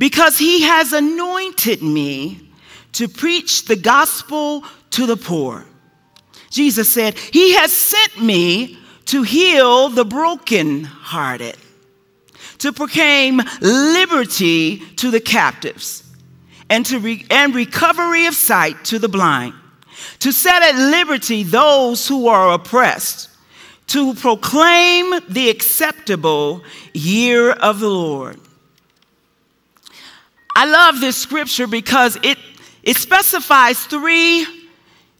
because he has anointed me to preach the gospel to the poor. Jesus said, He has sent me to heal the brokenhearted, to proclaim liberty to the captives, and, to re- and recovery of sight to the blind, to set at liberty those who are oppressed, to proclaim the acceptable year of the Lord. I love this scripture because it, it specifies three,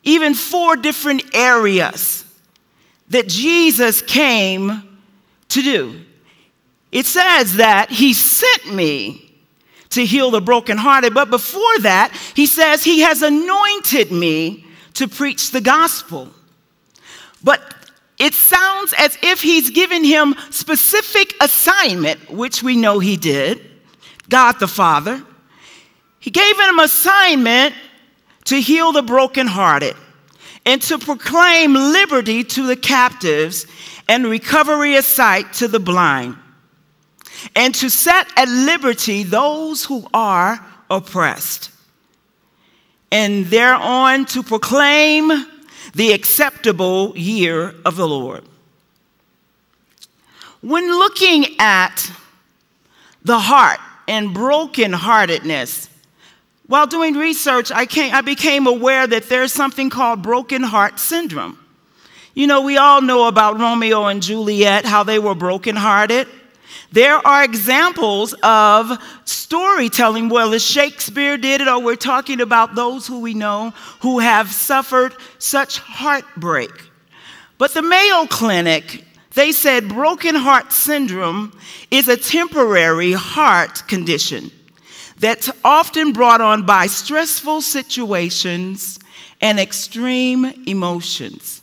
even four different areas that Jesus came to do. It says that he sent me to heal the brokenhearted, but before that, he says he has anointed me to preach the gospel. But it sounds as if he's given him specific assignment, which we know he did, God the Father. He gave him assignment to heal the brokenhearted and to proclaim liberty to the captives and recovery of sight to the blind, and to set at liberty those who are oppressed, and thereon to proclaim the acceptable year of the Lord. When looking at the heart and brokenheartedness, while doing research, I, came, I became aware that there's something called broken heart syndrome. You know, we all know about Romeo and Juliet, how they were brokenhearted. There are examples of storytelling, whether Shakespeare did it or we're talking about those who we know who have suffered such heartbreak. But the Mayo Clinic, they said broken heart syndrome is a temporary heart condition that's often brought on by stressful situations and extreme emotions.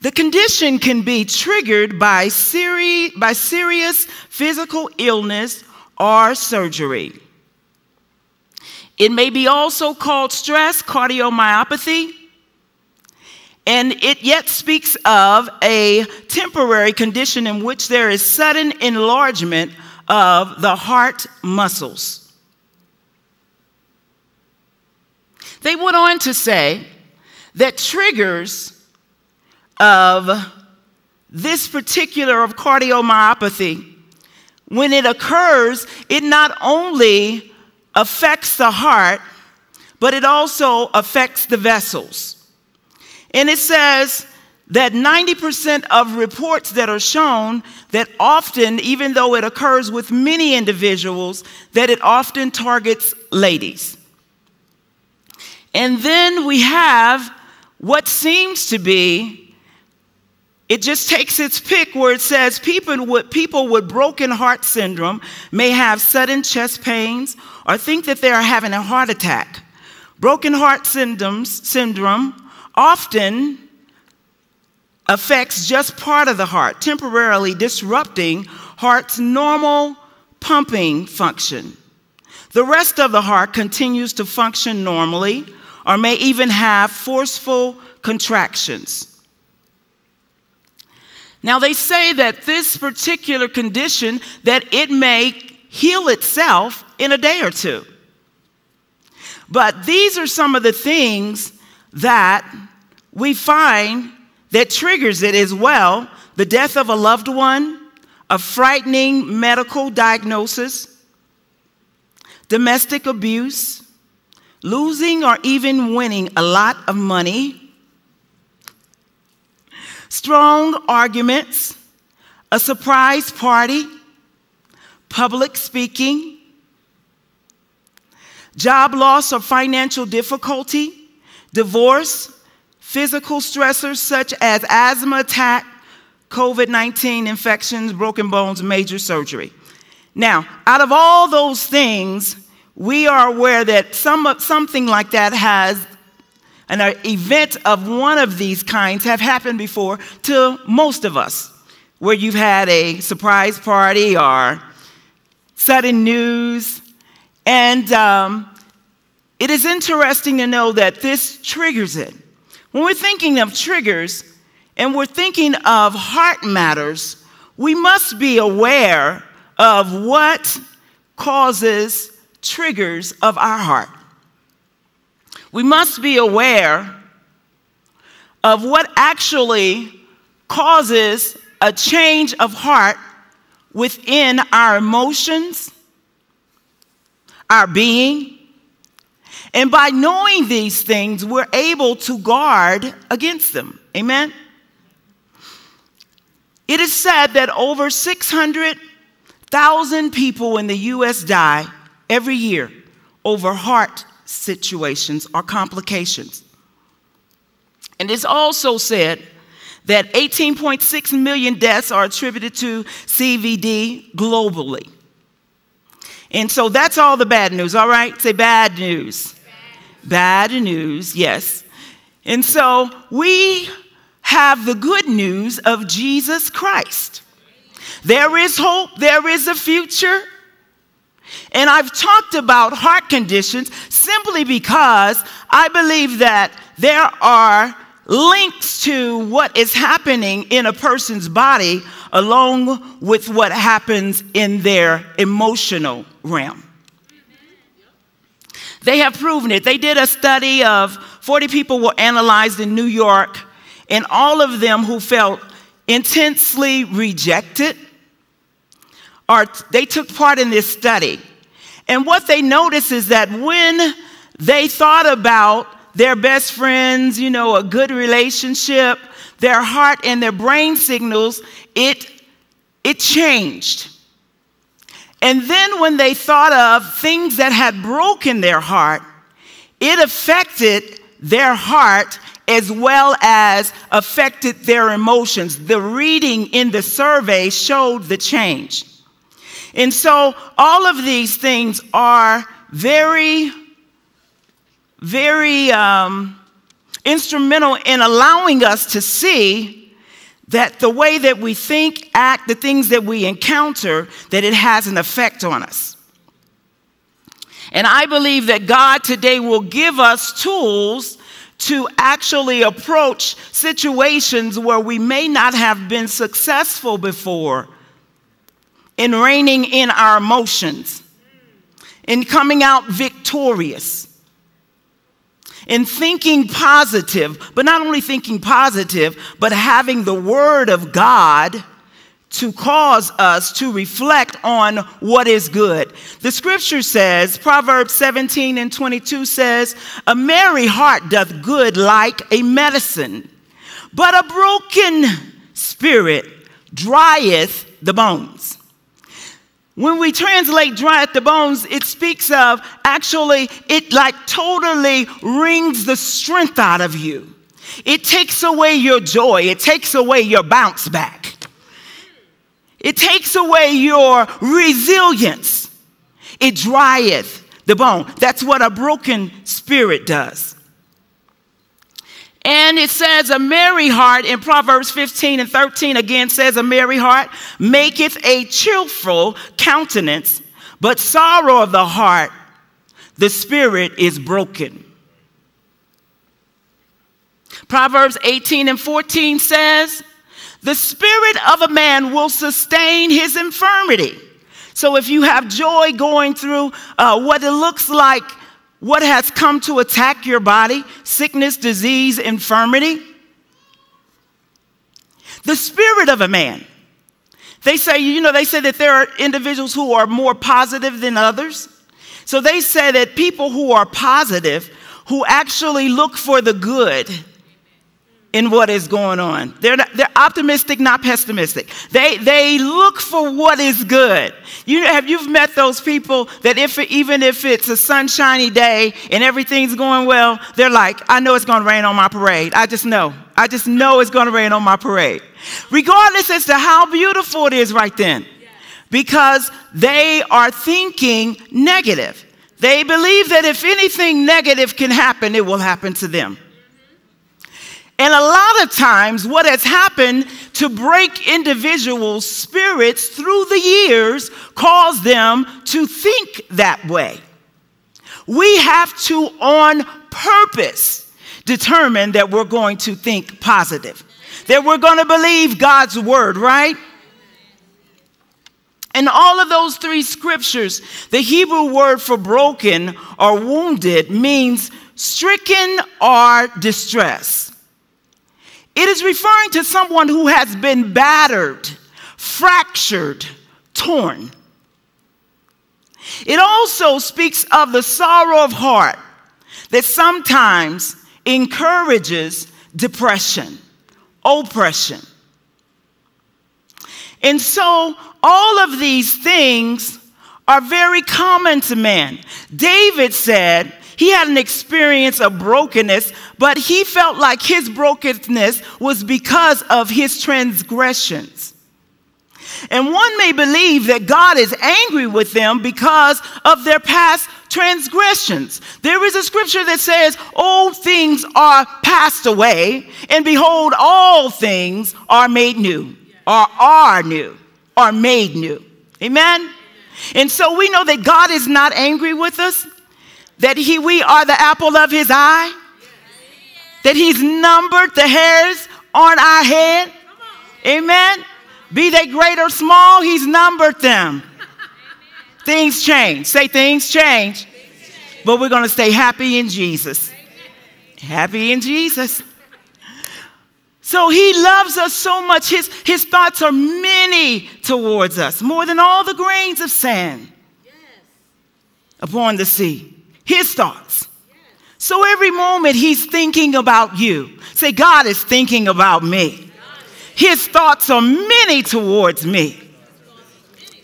The condition can be triggered by, seri- by serious physical illness or surgery. It may be also called stress cardiomyopathy, and it yet speaks of a temporary condition in which there is sudden enlargement of the heart muscles. They went on to say that triggers of this particular of cardiomyopathy, when it occurs, it not only affects the heart, but it also affects the vessels. And it says that 90% of reports that are shown that often, even though it occurs with many individuals, that it often targets ladies. And then we have what seems to be it just takes its pick where it says people with, people with broken heart syndrome may have sudden chest pains or think that they are having a heart attack. Broken heart symptoms, syndrome often affects just part of the heart, temporarily disrupting heart's normal pumping function. The rest of the heart continues to function normally or may even have forceful contractions. Now they say that this particular condition that it may heal itself in a day or two. But these are some of the things that we find that triggers it as well the death of a loved one, a frightening medical diagnosis, domestic abuse, losing or even winning a lot of money, strong arguments, a surprise party, public speaking, job loss or financial difficulty, divorce, physical stressors such as asthma attack, COVID 19 infections, broken bones, major surgery. Now, out of all those things, we are aware that some, something like that has an event of one of these kinds have happened before to most of us, where you've had a surprise party or sudden news. And um, it is interesting to know that this triggers it. When we're thinking of triggers and we're thinking of heart matters, we must be aware of what causes triggers of our heart. We must be aware of what actually causes a change of heart within our emotions, our being. And by knowing these things, we're able to guard against them. Amen? It is said that over 600,000 people in the U.S. die every year over heart situations or complications. And it's also said that 18.6 million deaths are attributed to CVD globally. And so that's all the bad news, all right? Say bad news. Bad, bad news, yes. And so we have the good news of Jesus Christ. There is hope, there is a future, and I've talked about heart conditions simply because I believe that there are links to what is happening in a person's body along with what happens in their emotional realm. They have proven it. They did a study of 40 people were analyzed in New York, and all of them who felt intensely rejected or they took part in this study. And what they noticed is that when they thought about their best friends, you know, a good relationship, their heart and their brain signals, it, it changed. And then when they thought of things that had broken their heart, it affected their heart as well as affected their emotions. The reading in the survey showed the change. And so all of these things are very, very um, instrumental in allowing us to see that the way that we think, act, the things that we encounter, that it has an effect on us. And I believe that God today will give us tools to actually approach situations where we may not have been successful before in reining in our emotions, in coming out victorious, in thinking positive, but not only thinking positive, but having the Word of God to cause us to reflect on what is good. The scripture says, Proverbs 17 and 22 says, A merry heart doth good like a medicine, but a broken spirit drieth the bones. When we translate dry at the bones, it speaks of actually, it like totally wrings the strength out of you. It takes away your joy, it takes away your bounce back. It takes away your resilience. It drieth the bone. That's what a broken spirit does. And it says, a merry heart in Proverbs 15 and 13 again says, a merry heart maketh a cheerful countenance, but sorrow of the heart, the spirit is broken. Proverbs 18 and 14 says, the spirit of a man will sustain his infirmity. So if you have joy going through uh, what it looks like, what has come to attack your body, sickness, disease, infirmity, the spirit of a man. They say, you know, they say that there are individuals who are more positive than others. So they say that people who are positive, who actually look for the good, in what is going on. They're, not, they're optimistic, not pessimistic. They, they look for what is good. You have you've met those people that if even if it's a sunshiny day and everything's going well, they're like, I know it's going to rain on my parade. I just know. I just know it's going to rain on my parade. Regardless as to how beautiful it is right then. Because they are thinking negative. They believe that if anything negative can happen, it will happen to them. And a lot of times, what has happened to break individuals' spirits through the years cause them to think that way. We have to, on purpose, determine that we're going to think positive, that we're going to believe God's word, right? In all of those three scriptures, the Hebrew word for broken or wounded means stricken or distressed. It is referring to someone who has been battered, fractured, torn. It also speaks of the sorrow of heart that sometimes encourages depression, oppression. And so, all of these things are very common to man. David said, he had an experience of brokenness, but he felt like his brokenness was because of his transgressions. And one may believe that God is angry with them because of their past transgressions. There is a scripture that says, Old things are passed away, and behold, all things are made new, or are new, are made new. Amen? And so we know that God is not angry with us that he, we are the apple of his eye, that he's numbered the hairs on our head. Amen. Be they great or small, he's numbered them. Things change. Say things change. But we're going to stay happy in Jesus. Happy in Jesus. So he loves us so much. His, his thoughts are many towards us, more than all the grains of sand upon the sea his thoughts. So every moment he's thinking about you. Say, God is thinking about me. His thoughts are many towards me.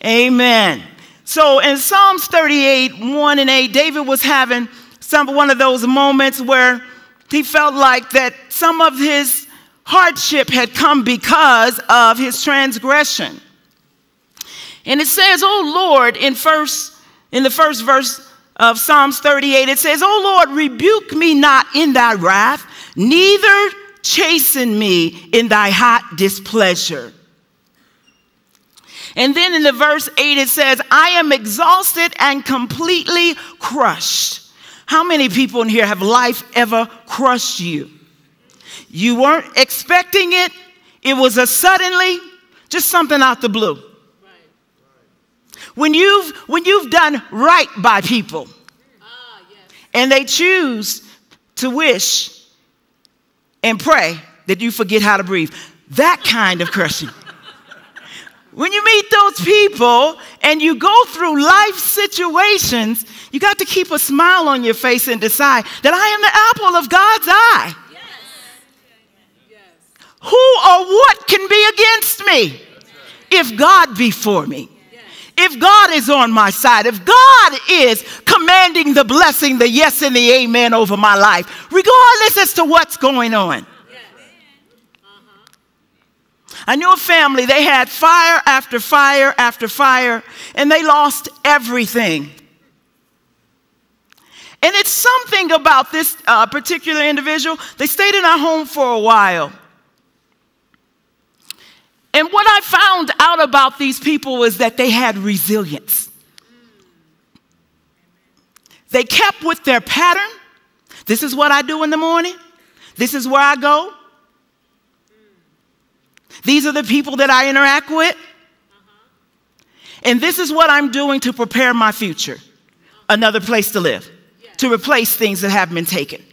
Amen. So in Psalms 38, 1 and 8, David was having some one of those moments where he felt like that some of his hardship had come because of his transgression. And it says, Oh Lord, in first in the first verse of Psalms 38, it says, Oh Lord, rebuke me not in thy wrath, neither chasten me in thy hot displeasure. And then in the verse 8, it says, I am exhausted and completely crushed. How many people in here have life ever crushed you? You weren't expecting it, it was a suddenly, just something out the blue. When you've, when you've done right by people and they choose to wish and pray that you forget how to breathe, that kind of cursing. when you meet those people and you go through life situations, you got to keep a smile on your face and decide that I am the apple of God's eye. yes. Who or what can be against me if God be for me? If God is on my side, if God is commanding the blessing, the yes and the amen over my life, regardless as to what's going on. I knew a family, they had fire after fire after fire, and they lost everything. And it's something about this uh, particular individual. They stayed in our home for a while. And what I found out about these people was that they had resilience. They kept with their pattern. This is what I do in the morning. This is where I go. These are the people that I interact with. And this is what I'm doing to prepare my future another place to live, to replace things that have been taken.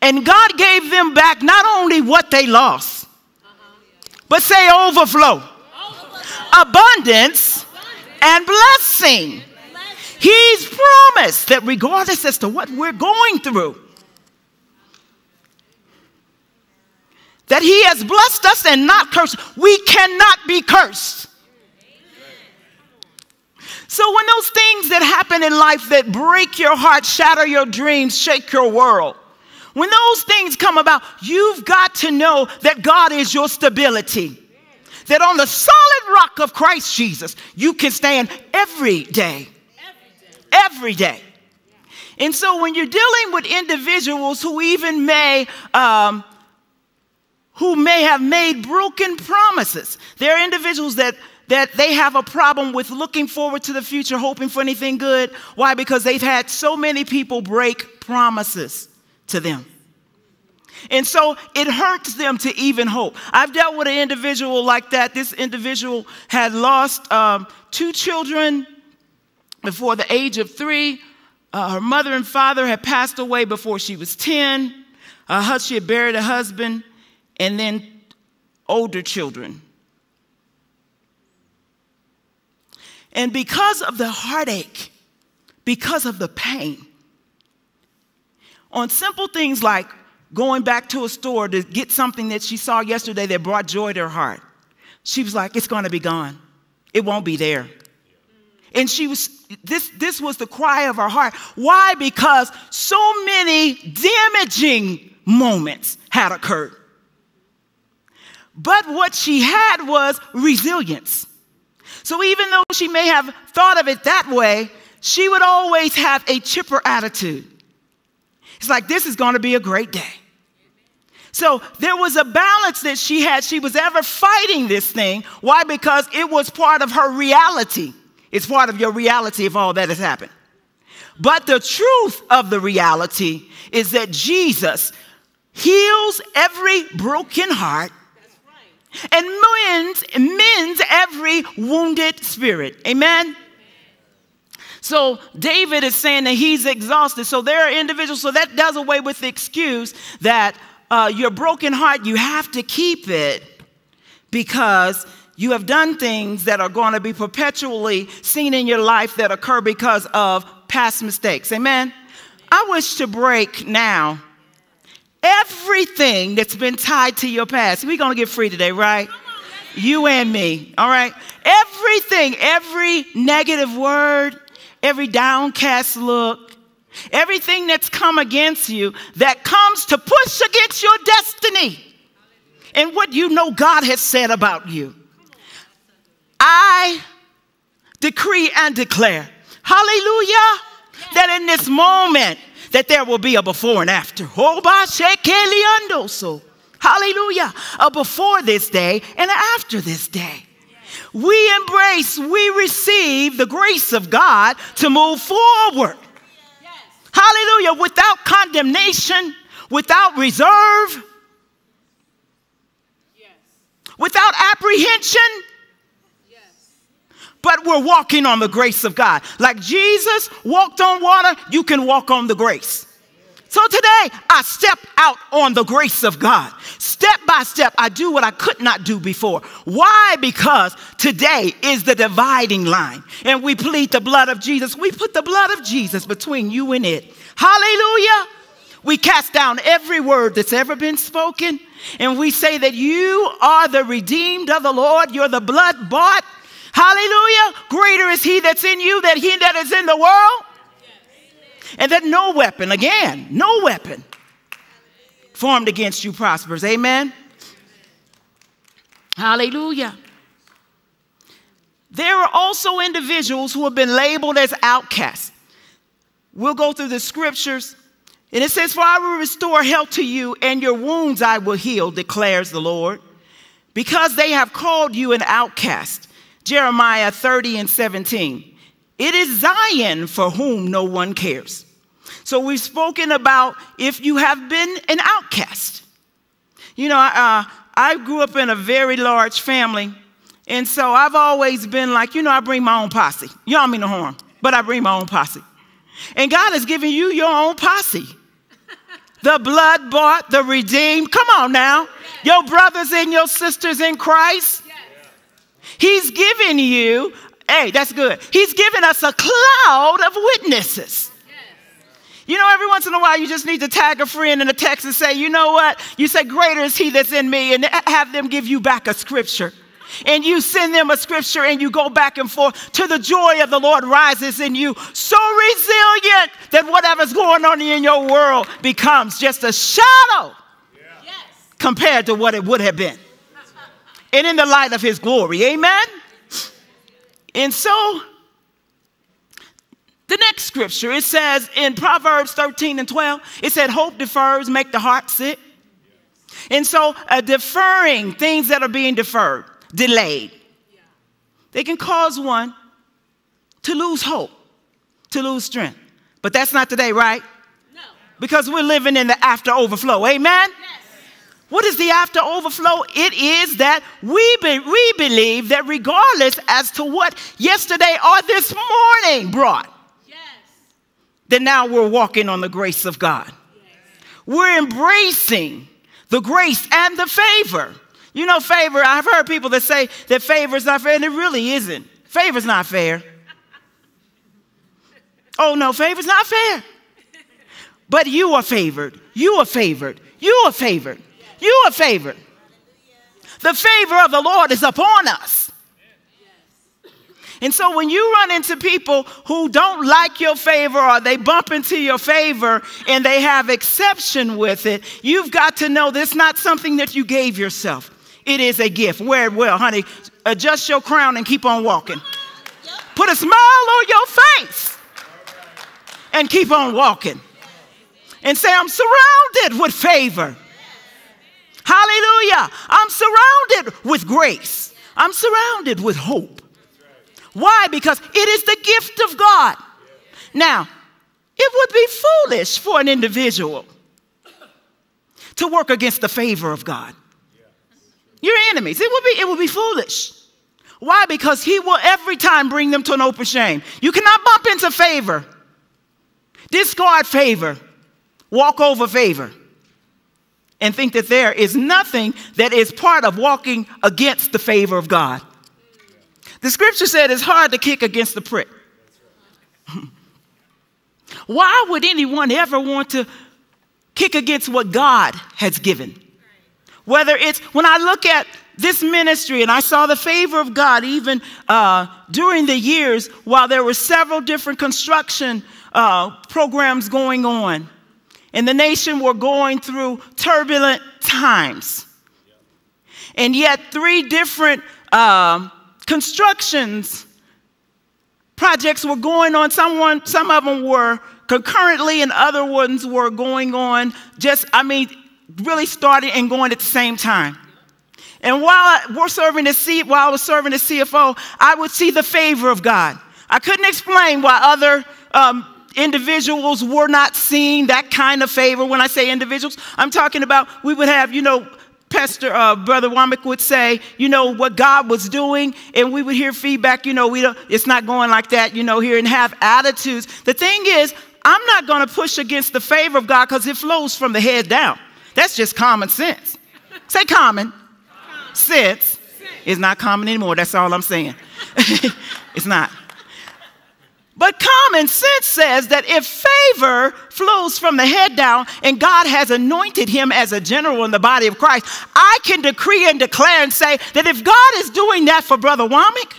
And God gave them back not only what they lost, but say overflow, abundance, and blessing. He's promised that regardless as to what we're going through, that He has blessed us and not cursed. We cannot be cursed. So, when those things that happen in life that break your heart, shatter your dreams, shake your world, when those things come about, you've got to know that God is your stability. That on the solid rock of Christ Jesus, you can stand every day. Every day. And so when you're dealing with individuals who even may, um, who may have made broken promises, there are individuals that that they have a problem with looking forward to the future, hoping for anything good. Why? Because they've had so many people break promises to them. And so it hurts them to even hope. I've dealt with an individual like that. This individual had lost um, two children before the age of three. Uh, her mother and father had passed away before she was 10. Uh, she had buried a husband, and then older children. And because of the heartache, because of the pain, on simple things like going back to a store to get something that she saw yesterday that brought joy to her heart, she was like, It's gonna be gone. It won't be there. And she was, this, this was the cry of her heart. Why? Because so many damaging moments had occurred. But what she had was resilience. So even though she may have thought of it that way, she would always have a chipper attitude. It's like, this is going to be a great day. So there was a balance that she had. She was ever fighting this thing. Why? Because it was part of her reality. It's part of your reality if all that has happened. But the truth of the reality is that Jesus heals every broken heart and mends, mends every wounded spirit. Amen? So David is saying that he's exhausted. So there are individuals, so that does away with the excuse that uh, your broken heart, you have to keep it because you have done things that are going to be perpetually seen in your life that occur because of past mistakes. Amen? I wish to break now everything that's been tied to your past. We're going to get free today, right? You and me, all right? Everything, every negative word, every downcast look, everything that's come against you that comes to push against your destiny and what you know God has said about you. I decree and declare, hallelujah, that in this moment that there will be a before and after. Oh, hallelujah, a before this day and after this day. We embrace, we receive the grace of God to move forward. Hallelujah, without condemnation, without reserve, without apprehension but we're walking on the grace of God. Like Jesus walked on water, you can walk on the grace. So today, I step out on the grace of God. Step by step, I do what I could not do before. Why? Because today is the dividing line. And we plead the blood of Jesus. We put the blood of Jesus between you and it. Hallelujah. We cast down every word that's ever been spoken. And we say that you are the redeemed of the Lord. You're the blood bought Hallelujah. Greater is he that's in you than he that is in the world. And that no weapon, again, no weapon formed against you prospers. Amen. Hallelujah. There are also individuals who have been labeled as outcasts. We'll go through the scriptures. And it says, For I will restore health to you, and your wounds I will heal, declares the Lord, because they have called you an outcast Jeremiah 30 and 17. It is Zion for whom no one cares. So we've spoken about if you have been an outcast. You know, uh, I grew up in a very large family, and so I've always been like, you know, I bring my own posse. You don't mean no harm, but I bring my own posse. And God has given you your own posse. The blood bought, the redeemed. Come on now. Your brothers and your sisters in Christ. He's given you, hey, that's good. He's given us a cloud of witnesses. You know, every once in a while, you just need to tag a friend in a text and say, you know what? You say, Greater is he that's in me, and have them give you back a scripture. And you send them a scripture and you go back and forth till the joy of the Lord rises in you. So resilient that whatever's going on in your world becomes just a shadow yeah. compared to what it would have been and in the light of his glory. Amen? And so, the next scripture, it says in Proverbs 13 and 12, it said, Hope defers, make the heart sick. And so, uh, deferring things that are being deferred, delayed, they can cause one to lose hope, to lose strength. But that's not today, right? No. Because we're living in the after overflow. Amen? Yes. What is the after overflow? It is that we, be, we believe that regardless as to what yesterday or this morning brought, that now we're walking on the grace of God. We're embracing the grace and the favor. You know, favor, I've heard people that say that favor is not fair, and it really isn't. Favor's not fair. Oh, no, favor's not fair. But you are favored. You are favored. You are favored. You are favored. The favor of the Lord is upon us. And so when you run into people who don't like your favor or they bump into your favor and they have exception with it, you've got to know this is not something that you gave yourself. It is a gift. Wear it well, honey. Adjust your crown and keep on walking. Put a smile on your face and keep on walking. And say, I'm surrounded with favor. Hallelujah. I'm surrounded with grace. I'm surrounded with hope. Why? Because it is the gift of God. Now, it would be foolish for an individual to work against the favor of God. Your enemies, it would be, it would be foolish. Why? Because he will every time bring them to an open shame. You cannot bump into favor, discard favor, walk over favor and think that there is nothing that is part of walking against the favor of God. The scripture said it's hard to kick against the prick. Why would anyone ever want to kick against what God has given? Whether it's when I look at this ministry and I saw the favor of God even uh, during the years while there were several different construction uh, programs going on and the nation were going through turbulent times. And yet, three different um, constructions projects were going on. Someone, some of them were concurrently, and other ones were going on just, I mean, really starting and going at the same time. And while we're serving as C, while I was serving as CFO, I would see the favor of God. I couldn't explain why other um, individuals were not seeing that kind of favor. When I say individuals, I'm talking about we would have, you know, Pastor uh, Brother Wommack would say, you know, what God was doing, and we would hear feedback, you know, we don't, it's not going like that, you know, here and have attitudes. The thing is, I'm not going to push against the favor of God because it flows from the head down. That's just common sense. Say common. common. Sense is not common anymore. That's all I'm saying. it's not. But common sense says that if favor flows from the head down and God has anointed him as a general in the body of Christ, I can decree and declare and say that if God is doing that for Brother Wommack,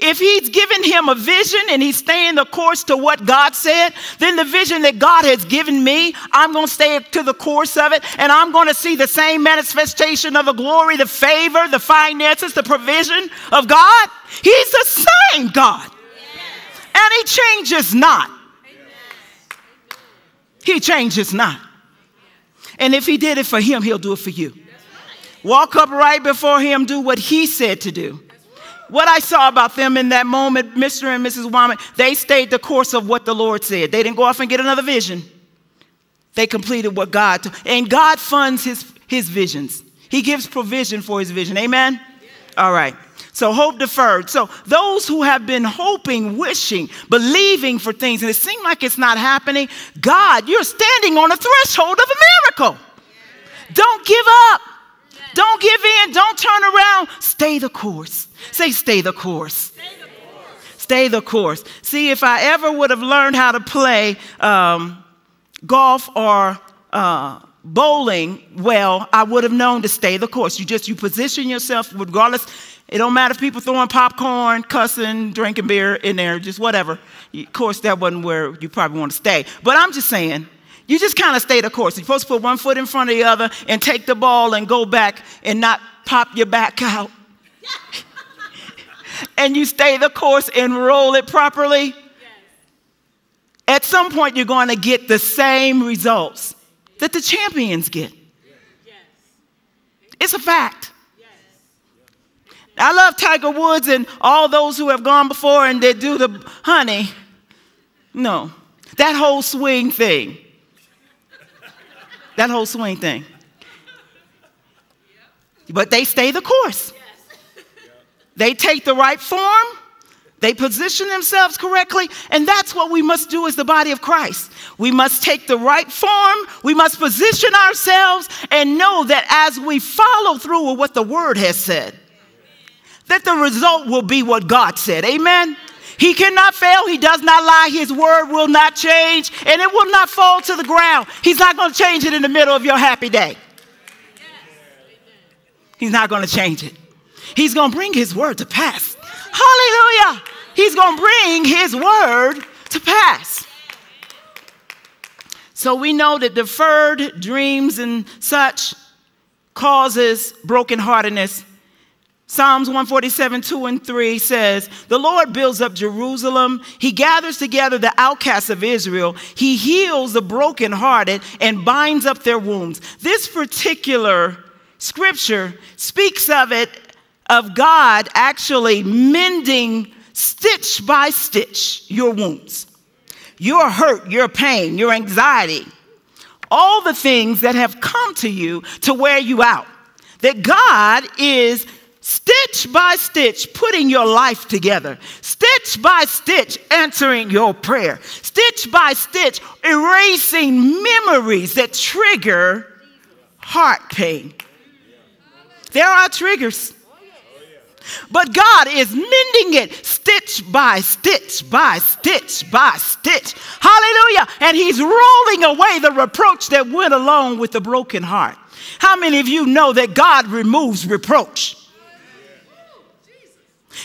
if he's given him a vision and he's staying the course to what God said, then the vision that God has given me, I'm going to stay to the course of it and I'm going to see the same manifestation of the glory, the favor, the finances, the provision of God. He's the same God and he changes not. He changes not. And if he did it for him, he'll do it for you. Walk up right before him, do what he said to do. What I saw about them in that moment, Mr. and Mrs. Wommack, they stayed the course of what the Lord said. They didn't go off and get another vision. They completed what God, and God funds his, his visions. He gives provision for his vision. Amen? All right. So hope deferred. So those who have been hoping, wishing, believing for things, and it seems like it's not happening, God, you're standing on the threshold of a miracle. Don't give up. Don't give in. Don't turn around. Stay the course. Say, stay the course. Stay the course. See, if I ever would have learned how to play um, golf or uh, bowling well, I would have known to stay the course. You just you position yourself regardless it don't matter if people throwing popcorn, cussing, drinking beer in there, just whatever. Of course, that wasn't where you probably want to stay. But I'm just saying, you just kind of stay the course. You're supposed to put one foot in front of the other and take the ball and go back and not pop your back out. and you stay the course and roll it properly. Yes. At some point, you're going to get the same results that the champions get. Yes. It's a fact. I love Tiger Woods and all those who have gone before and they do the honey. No, that whole swing thing. That whole swing thing. But they stay the course. They take the right form, they position themselves correctly, and that's what we must do as the body of Christ. We must take the right form, we must position ourselves, and know that as we follow through with what the Word has said, that the result will be what God said. Amen. He cannot fail. He does not lie. His word will not change and it will not fall to the ground. He's not going to change it in the middle of your happy day. He's not going to change it. He's going to bring his word to pass. Hallelujah. He's going to bring his word to pass. So we know that deferred dreams and such causes brokenheartedness Psalms 147, 2 and 3 says, The Lord builds up Jerusalem. He gathers together the outcasts of Israel. He heals the brokenhearted and binds up their wounds. This particular scripture speaks of it, of God actually mending stitch by stitch your wounds, your hurt, your pain, your anxiety, all the things that have come to you to wear you out. That God is stitch by stitch, putting your life together, stitch by stitch, answering your prayer, stitch by stitch, erasing memories that trigger heart pain. There are triggers. But God is mending it stitch by stitch by stitch by stitch. Hallelujah. And He's rolling away the reproach that went along with the broken heart. How many of you know that God removes reproach?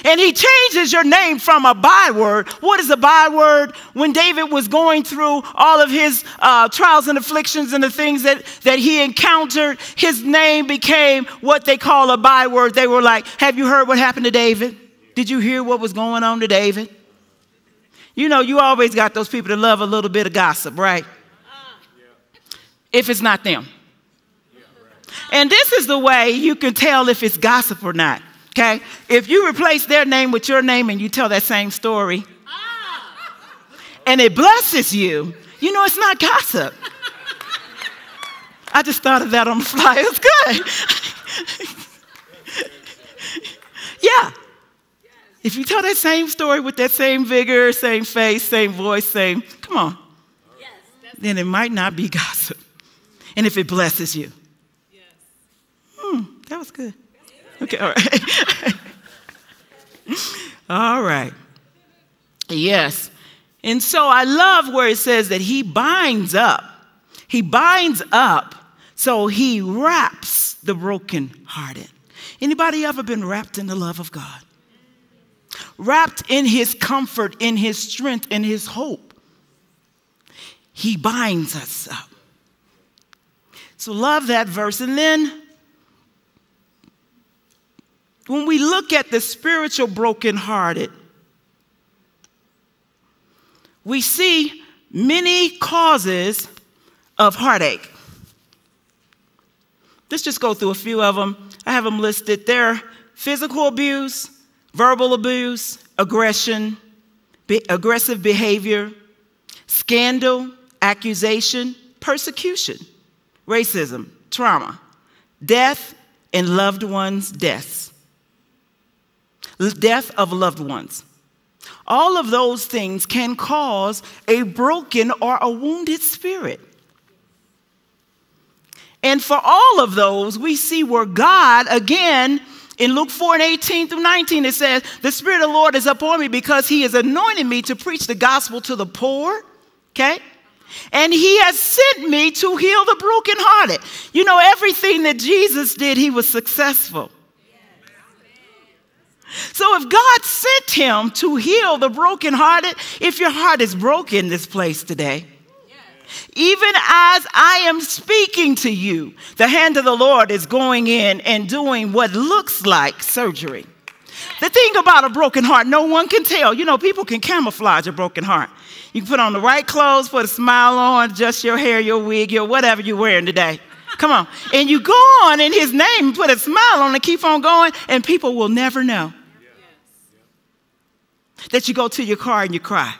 And he changes your name from a byword. What is a byword? When David was going through all of his uh, trials and afflictions and the things that, that he encountered, his name became what they call a byword. They were like, Have you heard what happened to David? Did you hear what was going on to David? You know, you always got those people that love a little bit of gossip, right? If it's not them. And this is the way you can tell if it's gossip or not. Okay? If you replace their name with your name and you tell that same story, and it blesses you, you know it's not gossip. I just thought of that on the fly. It's good. yeah. If you tell that same story with that same vigor, same face, same voice, same, come on, then it might not be gossip. And if it blesses you, hmm, that was good. Okay, all right. all right. Yes. And so I love where it says that he binds up. He binds up, so he wraps the brokenhearted. Anybody ever been wrapped in the love of God? Wrapped in his comfort, in his strength, in his hope. He binds us up. So love that verse. And then when we look at the spiritual brokenhearted, we see many causes of heartache. Let's just go through a few of them. I have them listed. They're physical abuse, verbal abuse, aggression, be- aggressive behavior, scandal, accusation, persecution, racism, trauma, death, and loved ones' deaths. Death of loved ones. All of those things can cause a broken or a wounded spirit. And for all of those, we see where God, again, in Luke 4 and 18 through 19, it says, The Spirit of the Lord is upon me because He has anointed me to preach the gospel to the poor. Okay? And He has sent me to heal the brokenhearted. You know, everything that Jesus did, He was successful. So if God sent him to heal the brokenhearted, if your heart is broken this place today, even as I am speaking to you, the hand of the Lord is going in and doing what looks like surgery. The thing about a broken heart, no one can tell. You know, people can camouflage a broken heart. You can put on the right clothes, put a smile on, adjust your hair, your wig, your whatever you're wearing today. Come on. And you go on in his name, put a smile on and keep on going, and people will never know that you go to your car and you cry.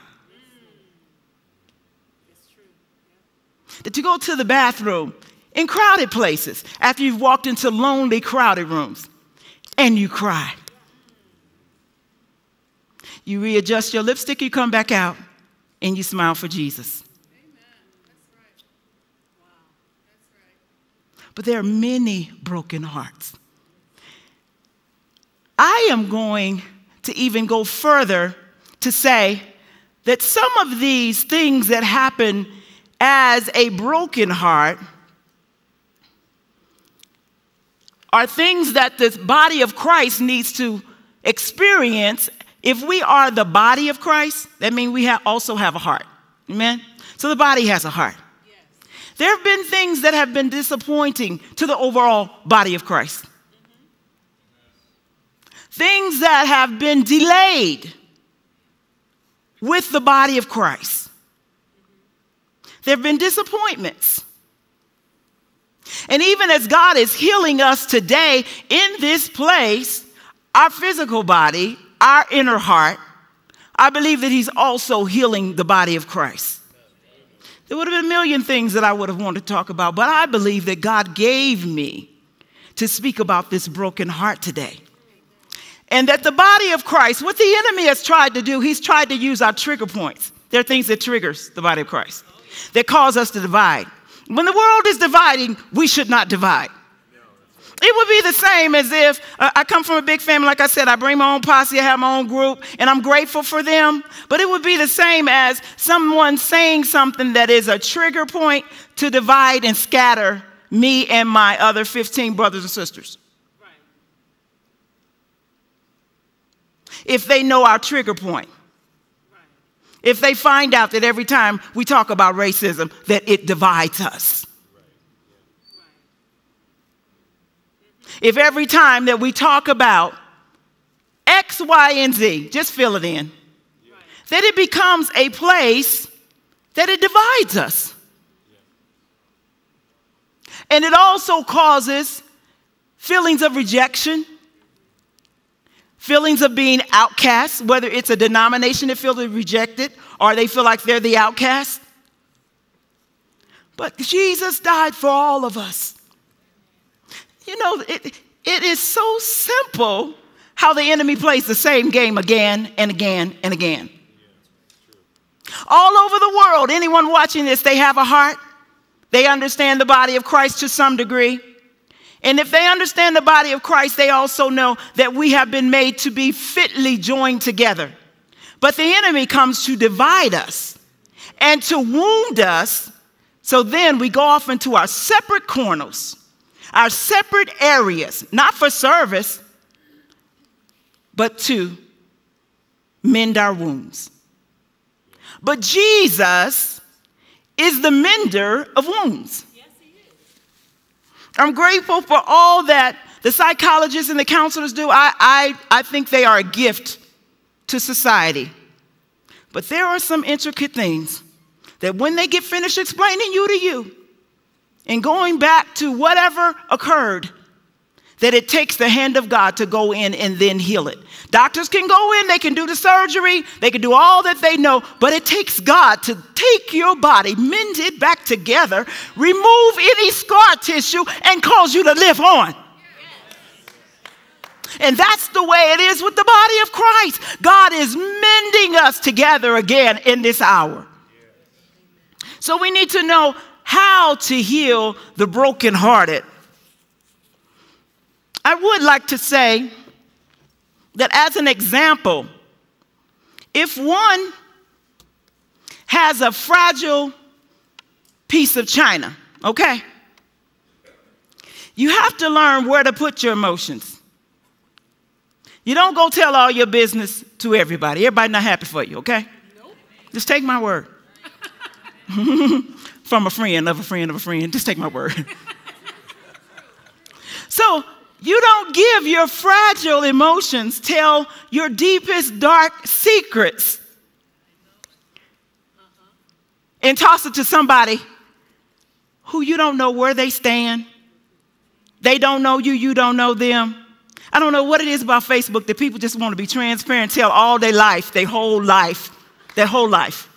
That you go to the bathroom in crowded places after you've walked into lonely, crowded rooms and you cry. You readjust your lipstick, you come back out and you smile for Jesus. But there are many broken hearts. I am going to even go further to say that some of these things that happen as a broken heart are things that the body of Christ needs to experience. If we are the body of Christ, that means we have also have a heart. Amen? So the body has a heart. There have been things that have been disappointing to the overall body of Christ things that have been delayed with the body of Christ. There have been disappointments. And even as God is healing us today in this place, our physical body, our inner heart, I believe that He's also healing the body of Christ. There would have been a million things that I would have wanted to talk about, but I believe that God gave me to speak about this broken heart today. And that the body of Christ, what the enemy has tried to do, he's tried to use our trigger points. There are things that triggers the body of Christ that cause us to divide. When the world is dividing, we should not divide. It would be the same as if uh, I come from a big family, like I said, I bring my own posse, I have my own group, and I'm grateful for them. But it would be the same as someone saying something that is a trigger point to divide and scatter me and my other 15 brothers and sisters. If they know our trigger point. If they find out that every time we talk about racism, that it divides us. If every time that we talk about X, Y, and Z, just fill it in, that it becomes a place that it divides us. And it also causes feelings of rejection, feelings of being outcast, whether it's a denomination that feels rejected or they feel like they're the outcast. But Jesus died for all of us. You know, it, it is so simple how the enemy plays the same game again and again and again. All over the world, anyone watching this, they have a heart. They understand the body of Christ to some degree. And if they understand the body of Christ, they also know that we have been made to be fitly joined together. But the enemy comes to divide us and to wound us. So then we go off into our separate corners, our separate areas, not for service, but to mend our wounds. But Jesus is the mender of wounds. I'm grateful for all that the psychologists and the counselors do. I, I, I think they are a gift to society. But there are some intricate things that when they get finished explaining you to you and going back to whatever occurred, that it takes the hand of God to go in and then heal it. Doctors can go in, they can do the surgery, they can do all that they know, but it takes God to take your body, mend it back together, remove any scar tissue, and cause you to live on. And that's the way it is with the body of Christ. God is mending us together again in this hour. So we need to know how to heal the brokenhearted I would like to say that as an example, if one has a fragile piece of china, okay, you have to learn where to put your emotions. You don't go tell all your business to everybody. Everybody not happy for you, okay? Nope. Just take my word. From a friend of a friend of a friend. Just take my word. so you don't give your fragile emotions, tell your deepest dark secrets, and toss it to somebody who you don't know where they stand. They don't know you, you don't know them. I don't know what it is about Facebook that people just want to be transparent, tell all their life, their whole life, their whole life.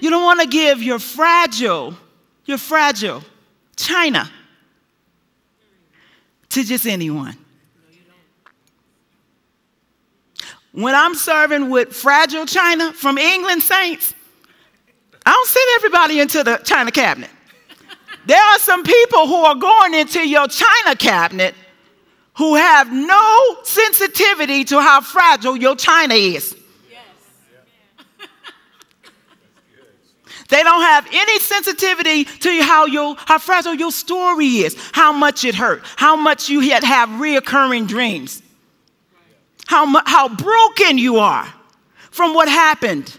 You don't want to give your fragile, your fragile china to just anyone. When I'm serving with fragile china from England Saints, I don't send everybody into the china cabinet. There are some people who are going into your china cabinet who have no sensitivity to how fragile your china is. Yes. They don't have any sensitivity to how, your, how fragile your story is, how much it hurt, how much you had have reoccurring dreams, how, how broken you are from what happened.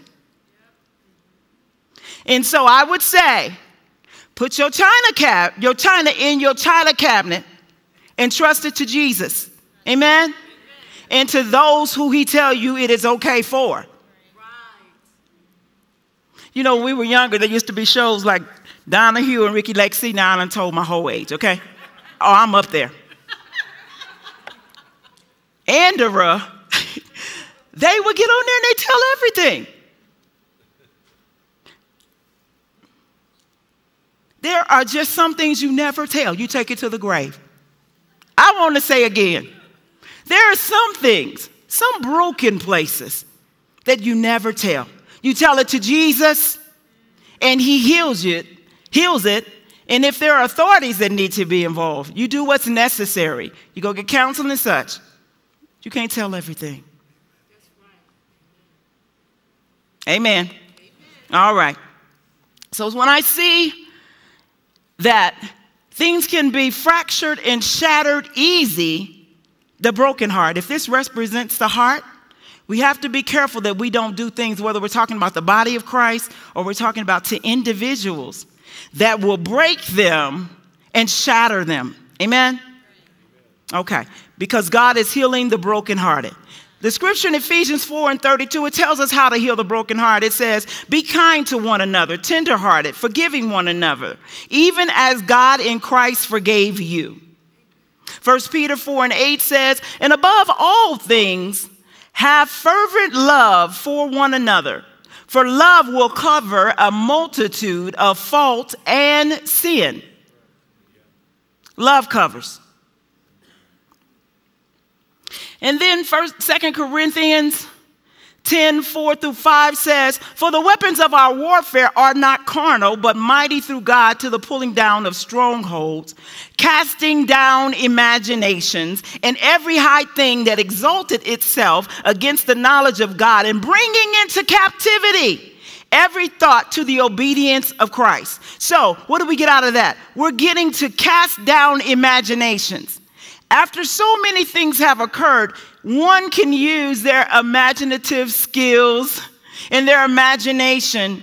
And so I would say, put your china cab, your china in your china cabinet and trust it to Jesus. Amen? And to those who he tell you it is okay for. You know, when we were younger, there used to be shows like Donahue and Ricki Lake. See, now I told my whole age, okay? Oh, I'm up there. Andorra, they would get on there and they tell everything. There are just some things you never tell. You take it to the grave. I want to say again there are some things, some broken places that you never tell. You tell it to Jesus, and He heals it, heals it. And if there are authorities that need to be involved, you do what's necessary. You go get counsel and such. You can't tell everything. Amen. Amen. All right. So when I see that things can be fractured and shattered easy, the broken heart, if this represents the heart, we have to be careful that we don't do things, whether we're talking about the body of Christ or we're talking about to individuals, that will break them and shatter them. Amen? Okay, because God is healing the brokenhearted. The scripture in Ephesians 4 and 32, it tells us how to heal the broken heart. It says, Be kind to one another, tenderhearted, forgiving one another, even as God in Christ forgave you. 1 Peter 4 and 8 says, And above all things, have fervent love for one another, for love will cover a multitude of fault and sin. Love covers. And then first, Second Corinthians 10, 4 through 5 says, For the weapons of our warfare are not carnal, but mighty through God to the pulling down of strongholds, casting down imaginations, and every high thing that exalted itself against the knowledge of God, and bringing into captivity every thought to the obedience of Christ. So, what do we get out of that? We're getting to cast down imaginations. After so many things have occurred, one can use their imaginative skills and their imagination.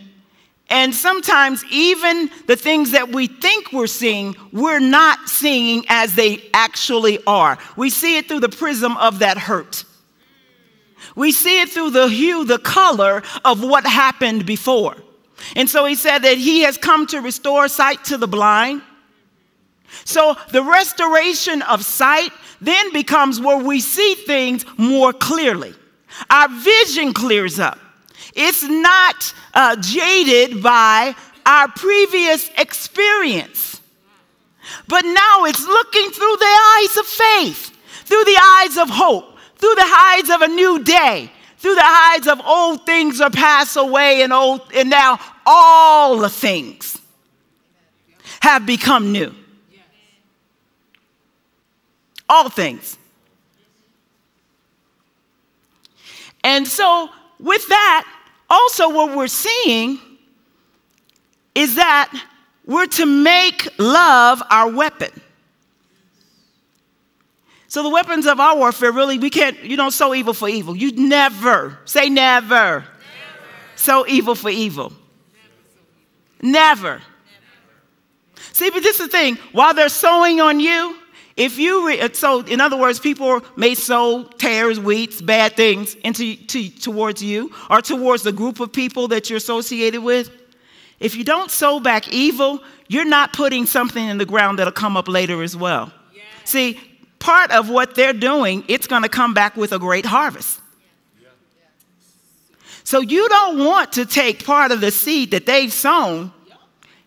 And sometimes, even the things that we think we're seeing, we're not seeing as they actually are. We see it through the prism of that hurt. We see it through the hue, the color of what happened before. And so he said that he has come to restore sight to the blind so the restoration of sight then becomes where we see things more clearly. Our vision clears up. It's not uh, jaded by our previous experience. But now it's looking through the eyes of faith, through the eyes of hope, through the eyes of a new day, through the eyes of old things are passed away and old and now all the things have become new all things. And so, with that, also what we're seeing is that we're to make love our weapon. So the weapons of our warfare really, we can't, you don't sow evil for evil. You never, say never, never. sow evil for evil. Never. never. See, but this is the thing. While they're sowing on you, if you, re- uh, so in other words, people may sow tares, weeds, bad things into, to, towards you or towards the group of people that you're associated with. If you don't sow back evil, you're not putting something in the ground that'll come up later as well. Yeah. See, part of what they're doing, it's going to come back with a great harvest. So you don't want to take part of the seed that they've sown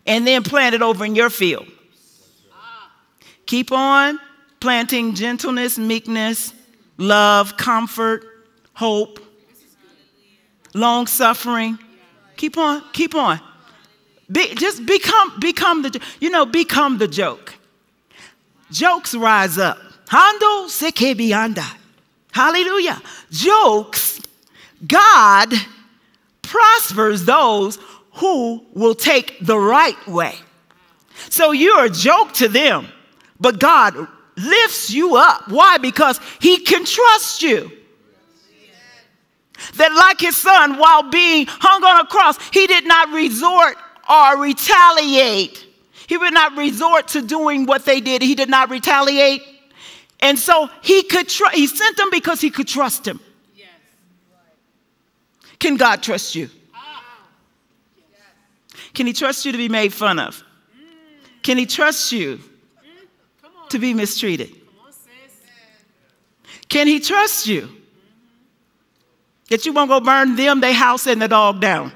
and then plant it over in your field. Keep on planting gentleness, meekness, love, comfort, hope, long suffering. Keep on, keep on. Be, just become, become the, you know, become the joke. Jokes rise up. Hando sekebianda. Hallelujah. Jokes, God prospers those who will take the right way. So you're a joke to them. But God lifts you up. Why? Because He can trust you. That, like His Son, while being hung on a cross, He did not resort or retaliate. He would not resort to doing what they did. He did not retaliate. And so he could tr- he sent them because he could trust him. Can God trust you? Can he trust you to be made fun of? Can he trust you to be mistreated? Can he trust you? That you won't go burn them, their house, and the dog down.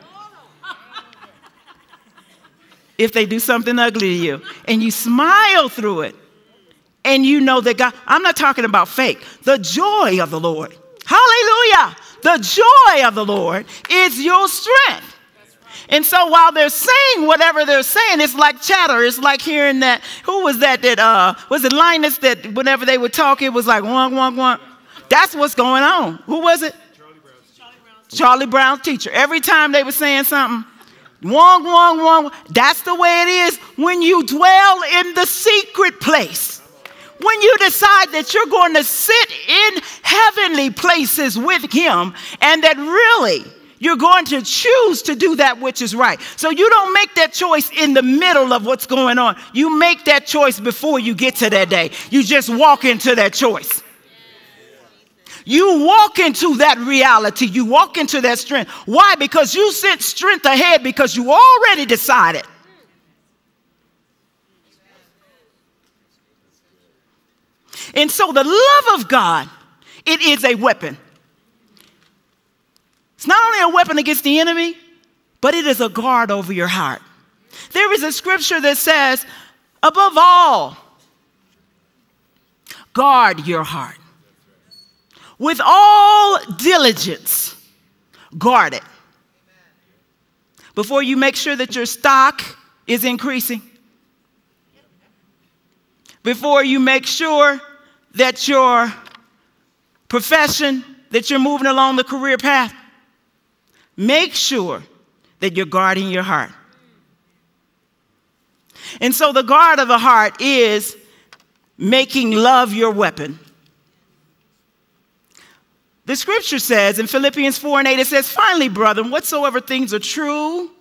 if they do something ugly to you. And you smile through it. And you know that God, I'm not talking about fake, the joy of the Lord. Hallelujah. The joy of the Lord is your strength. And so while they're saying whatever they're saying, it's like chatter. It's like hearing that. Who was that? That uh, was it Linus? That whenever they would talk, it was like wonk wonk wonk. That's what's going on. Who was it? Charlie Brown's, Charlie Brown's teacher. Every time they were saying something, wong wong wong. That's the way it is when you dwell in the secret place. When you decide that you're going to sit in heavenly places with Him, and that really You're going to choose to do that which is right. So you don't make that choice in the middle of what's going on. You make that choice before you get to that day. You just walk into that choice. You walk into that reality. You walk into that strength. Why? Because you sent strength ahead because you already decided. And so the love of God, it is a weapon. Only a weapon against the enemy, but it is a guard over your heart. There is a scripture that says, above all, guard your heart. With all diligence, guard it. Before you make sure that your stock is increasing, before you make sure that your profession, that you're moving along the career path, make sure that you're guarding your heart. And so the guard of the heart is making love your weapon. The scripture says in Philippians 4 and 8, it says, Finally, brethren, whatsoever things are true,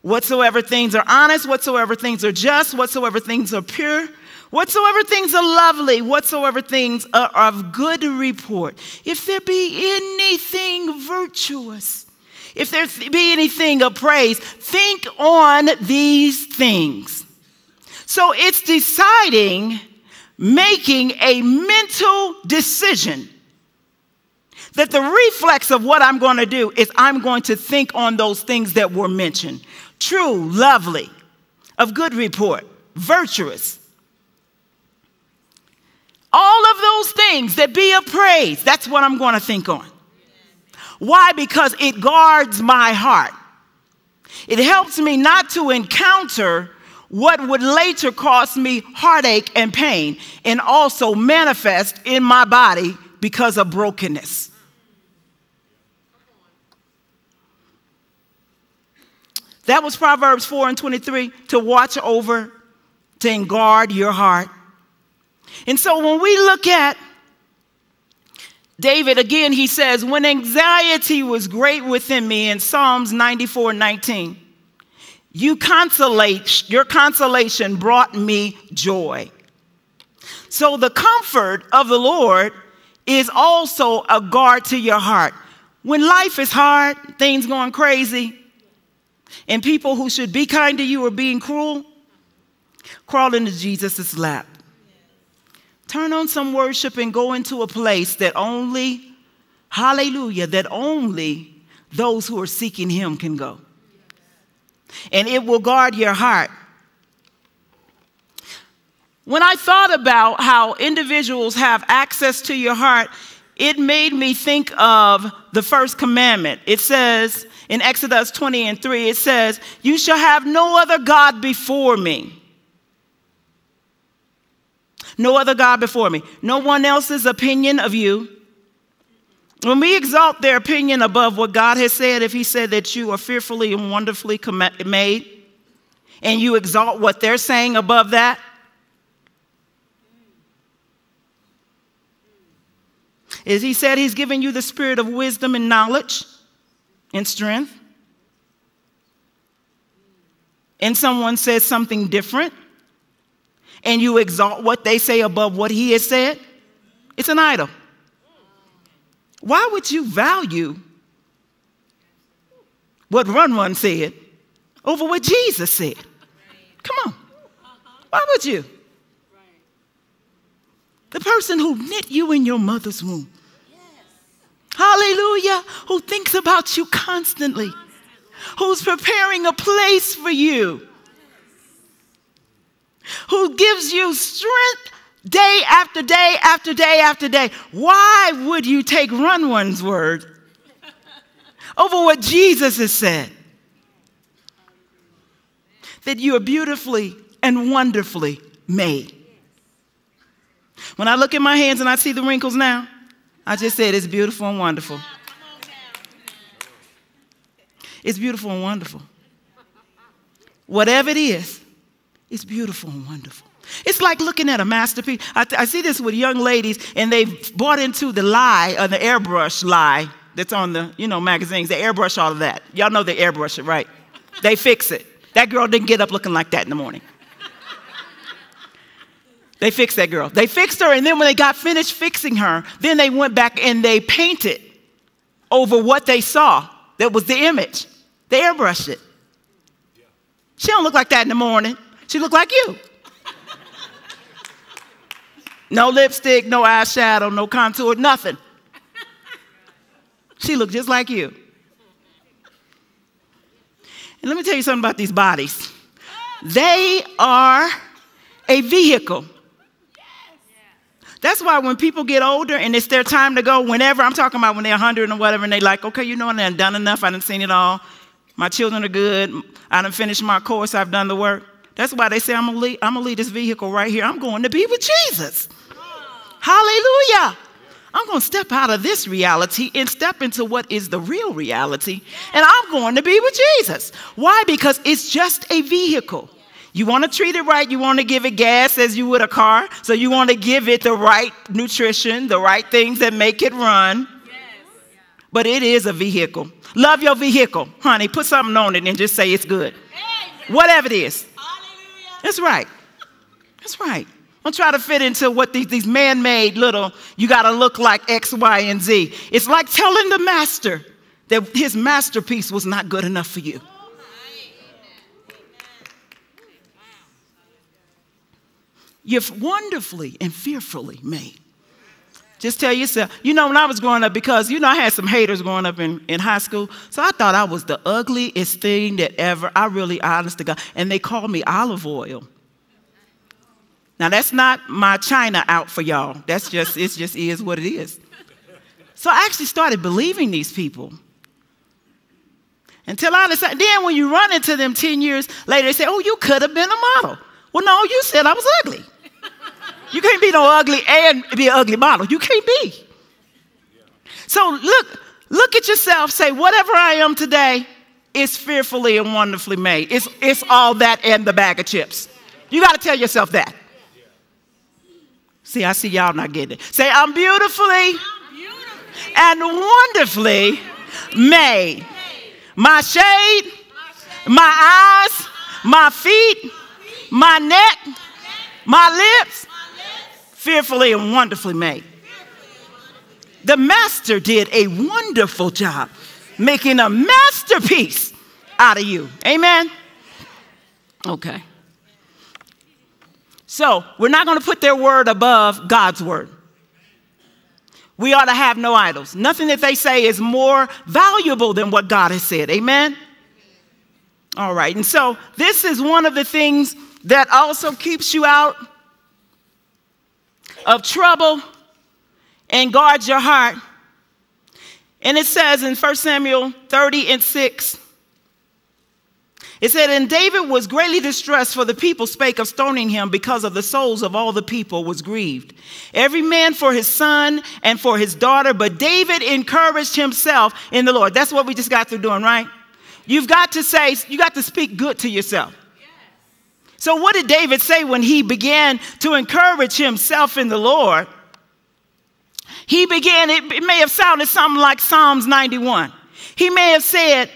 whatsoever things are honest, whatsoever things are just, whatsoever things are pure, whatsoever things are lovely, whatsoever things are of good report, if there be anything virtuous, if there be anything of praise, think on these things. So it's deciding, making a mental decision that the reflex of what I'm going to do is I'm going to think on those things that were mentioned true, lovely, of good report, virtuous. All of those things that be of praise, that's what I'm going to think on. Why? Because it guards my heart. It helps me not to encounter what would later cause me heartache and pain and also manifest in my body because of brokenness. That was Proverbs 4 and 23 to watch over, to guard your heart. And so when we look at David, again, he says, When anxiety was great within me in Psalms 94 19, you consolate, your consolation brought me joy. So the comfort of the Lord is also a guard to your heart. When life is hard, things going crazy, and people who should be kind to you are being cruel, crawl into Jesus' lap. Turn on some worship and go into a place that only, hallelujah, that only those who are seeking Him can go. And it will guard your heart. When I thought about how individuals have access to your heart, it made me think of the first commandment. It says, in Exodus 20 and 3, it says, You shall have no other God before me. No other God before me. No one else's opinion of you. When we exalt their opinion above what God has said, if He said that you are fearfully and wonderfully made, and you exalt what they're saying above that, is He said He's given you the spirit of wisdom and knowledge and strength, and someone says something different, and you exalt what they say above what he has said, it's an idol. Why would you value what Run Run said over what Jesus said? Come on. Why would you? The person who knit you in your mother's womb hallelujah, who thinks about you constantly, who's preparing a place for you, who gives you strength day after day after day after day. Why would you take Run One's word over what Jesus has said? That you are beautifully and wonderfully made. When I look at my hands and I see the wrinkles now, I just said it's beautiful and wonderful. It's beautiful and wonderful. Whatever it is, it's beautiful and wonderful. It's like looking at a masterpiece. I, I see this with young ladies, and they've bought into the lie, or the airbrush lie, that's on the, you know, magazines. They airbrush all of that. Y'all know they airbrush it, right? They fix it. That girl didn't get up looking like that in the morning. They fixed that girl. They fixed her, and then when they got finished fixing her, then they went back and they painted over what they saw that was the image. They airbrushed it. She don't look like that in the morning. She look like you. No lipstick, no eyeshadow, no contour, nothing. She looked just like you. And let me tell you something about these bodies. They are a vehicle. That's why when people get older and it's their time to go, whenever I'm talking about when they're 100 or whatever, and they like, okay, you know, I've done enough, I done seen it all. My children are good. I done finished my course, I've done the work. That's why they say, I'm gonna leave, I'm gonna leave this vehicle right here. I'm going to be with Jesus. Hallelujah. I'm going to step out of this reality and step into what is the real reality. And I'm going to be with Jesus. Why? Because it's just a vehicle. You want to treat it right. You want to give it gas as you would a car. So you want to give it the right nutrition, the right things that make it run. But it is a vehicle. Love your vehicle. Honey, put something on it and just say it's good. Whatever it is. That's right. That's right. Don't try to fit into what these, these man made little, you got to look like X, Y, and Z. It's like telling the master that his masterpiece was not good enough for you. You're wonderfully and fearfully made. Just tell yourself, you know, when I was growing up, because, you know, I had some haters growing up in, in high school, so I thought I was the ugliest thing that ever, I really, honest to God, and they called me Olive Oyl. Now, that's not my China out for y'all. That's just, it just is what it is. So I actually started believing these people. Until I decided, then when you run into them 10 years later, they say, oh, you could have been a model. Well, no, you said I was ugly. You can't be no ugly and be an ugly model. You can't be. So look, look at yourself, say, whatever I am today is fearfully and wonderfully made. It's, it's all that and the bag of chips. You got to tell yourself that. See, I see y'all not getting it. Say, I'm beautifully, and wonderfully made. My shade, my eyes, my feet, my neck, my lips, fearfully and wonderfully made. The master did a wonderful job making a masterpiece out of you. Amen? Okay. So, we're not going to put their word above God's word. We ought to have no idols. Nothing that they say is more valuable than what God has said. Amen? All right. And so, this is one of the things that also keeps you out of trouble and guards your heart. And it says in 1 Samuel 30 and 6, it said, And David was greatly distressed, for the people spake of stoning him because of the souls of all the people was grieved. Every man for his son and for his daughter, but David encouraged himself in the Lord. That's what we just got through doing, right? You've got to say, you got to speak good to yourself. So, what did David say when he began to encourage himself in the Lord? He began, it, may have sounded something like Psalms 91. He may have said,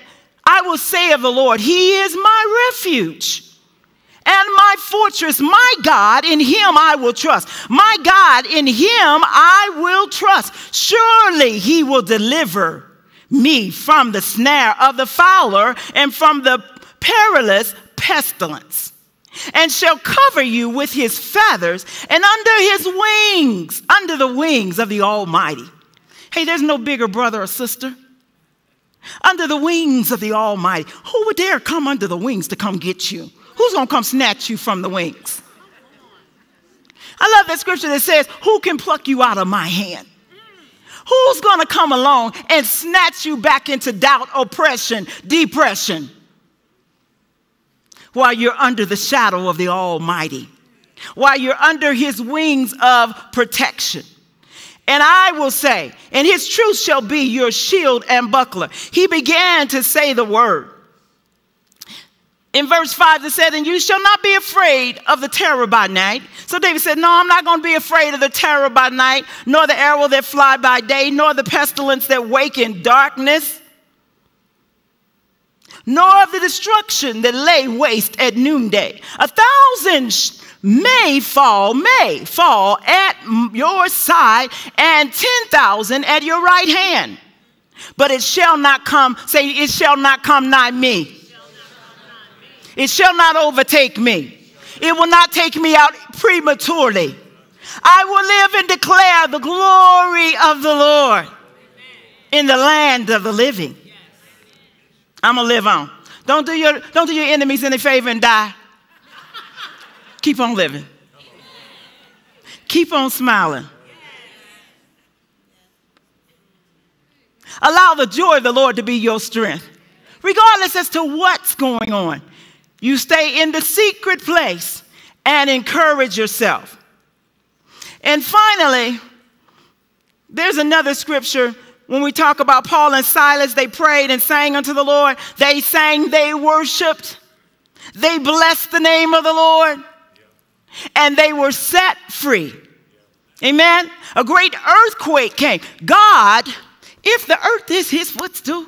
I will say of the Lord, He is my refuge and my fortress, my God, in Him I will trust. My God, in Him I will trust. Surely He will deliver me from the snare of the fowler and from the perilous pestilence and shall cover you with his feathers and under his wings, under the wings of the Almighty. Hey, there's no bigger brother or sister. Under the wings of the Almighty. Who would dare come under the wings to come get you? Who's going to come snatch you from the wings? I love that scripture that says, Who can pluck you out of my hand? Who's going to come along and snatch you back into doubt, oppression, depression? While you're under the shadow of the Almighty, while you're under his wings of protection. And I will say, and his truth shall be your shield and buckler. He began to say the word. in verse 5 it said, And you shall not be afraid of the terror by night. So David said, No, I'm not going to be afraid of the terror by night, nor the arrow that fly by day, nor the pestilence that wake in darkness, nor of the destruction that lay waste at noonday. A thousand may fall, may fall at your side, and 10,000 at your right hand. But it shall not come, say, it shall not come nigh me. It shall not overtake me. It will not take me out prematurely. I will live and declare the glory of the Lord in the land of the living. I'm gonna live on. Don't do your don't do your enemies any favor and die. Keep on living. Keep on smiling. Allow the joy of the Lord to be your strength, regardless as to what's going on. You stay in the secret place and encourage yourself. And finally, there's another scripture when we talk about Paul and Silas, they prayed and sang unto the Lord. They sang, they worshiped, they blessed the name of the Lord, and they were set free. Amen. A great earthquake came. God, if the earth is his footstool,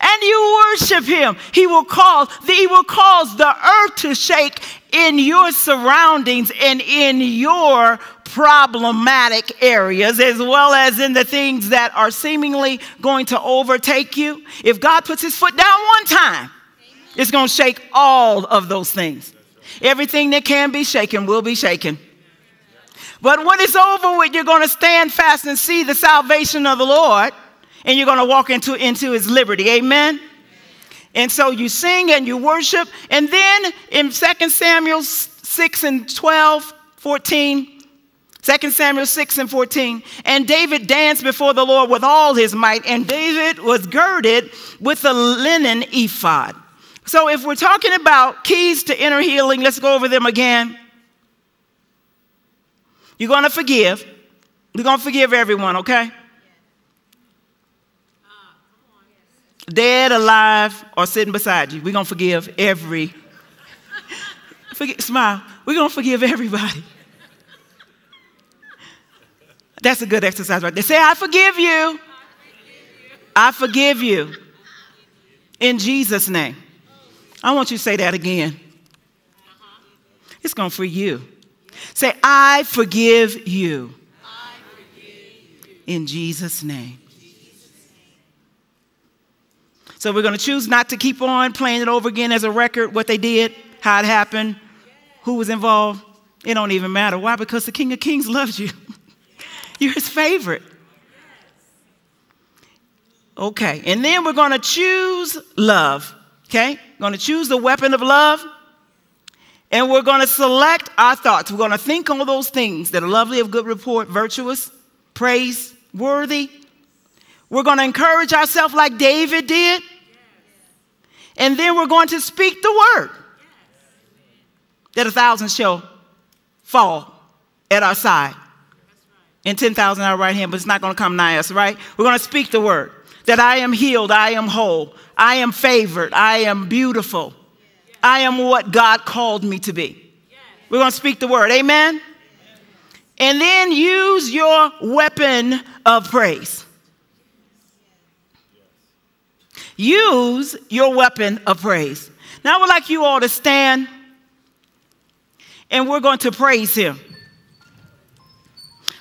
and you worship him, he will cause, he will cause the earth to shake in your surroundings and in your problematic areas, as well as in the things that are seemingly going to overtake you. If God puts his foot down one time, it's going to shake all of those things. Everything that can be shaken will be shaken. But when it's over with, you're going to stand fast and see the salvation of the Lord, and you're going to walk into, into his liberty. Amen? And so you sing and you worship. And then in 2 Samuel 6 and 12, 14, 2 Samuel 6 and 14. And David danced before the Lord with all his might, and David was girded with a linen ephod. So, if we're talking about keys to inner healing, let's go over them again. You're going to forgive. We're going to forgive everyone, okay? Dead, alive, or sitting beside you. We're going to forgive every. Forget, smile. We're going to forgive everybody. That's a good exercise right there. Say, I forgive you. I forgive you. In Jesus' name. I want you to say that again. It's going for you. Say, I forgive you. In Jesus' name. So we're going to choose not to keep on playing it over again as a record, what they did, how it happened, who was involved. It don't even matter. Why? Because the King of Kings loves you. You're his favorite. Okay, and then we're going to choose love. Okay, going to choose the weapon of love. And we're going to select our thoughts. We're going to think on those things that are lovely, of good report, virtuous, praiseworthy. We're going to encourage ourselves like David did. And then we're going to speak the word that a thousand shall fall at our side and 10,000 at our right hand, but it's not going to come nigh us, right? We're going to speak the word that I am healed, I am whole, I am favored, I am beautiful, I am what God called me to be. We're going to speak the word, amen? And then use your weapon of praise. Use your weapon of praise. Now, I would like you all to stand and we're going to praise Him.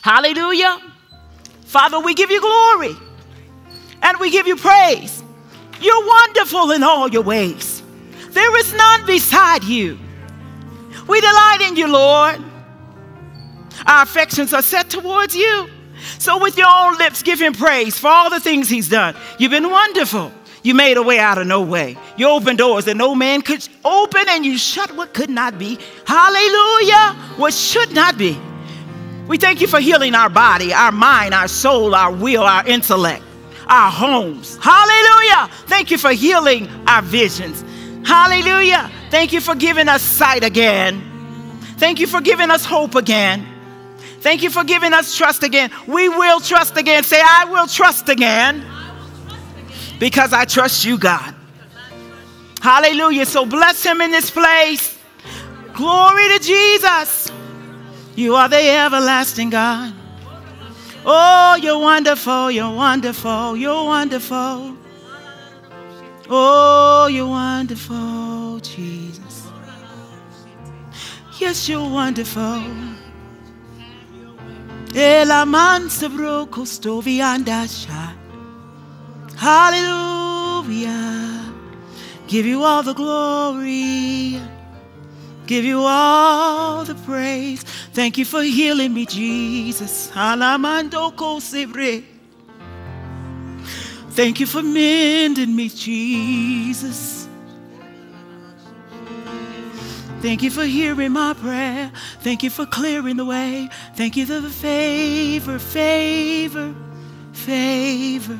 Hallelujah. Father, we give you glory and we give you praise. You're wonderful in all your ways. There is none beside you. We delight in you, Lord. Our affections are set towards you. So, with your own lips, give him praise for all the things he's done. You've been wonderful. You made a way out of no way. You opened doors that no man could open, and you shut what could not be. Hallelujah. What should not be. We thank you for healing our body, our mind, our soul, our will, our intellect, our homes. Hallelujah. Thank you for healing our visions. Hallelujah. Thank you for giving us sight again. Thank you for giving us hope again. Thank you for giving us trust again. We will trust again. Say, I will trust again because I trust you, God. Hallelujah. So bless him in this place. Glory to Jesus. You are the everlasting God. Oh, you're wonderful, you're wonderful, you're wonderful. Oh, you're wonderful, Jesus. Yes, you're wonderful. Andasha. Hallelujah. Give you all the glory. Give you all the praise. Thank you for healing me, Jesus. Thank you for mending me, Jesus. Thank you for hearing my prayer. Thank you for clearing the way. Thank you for the favor, favor, favor,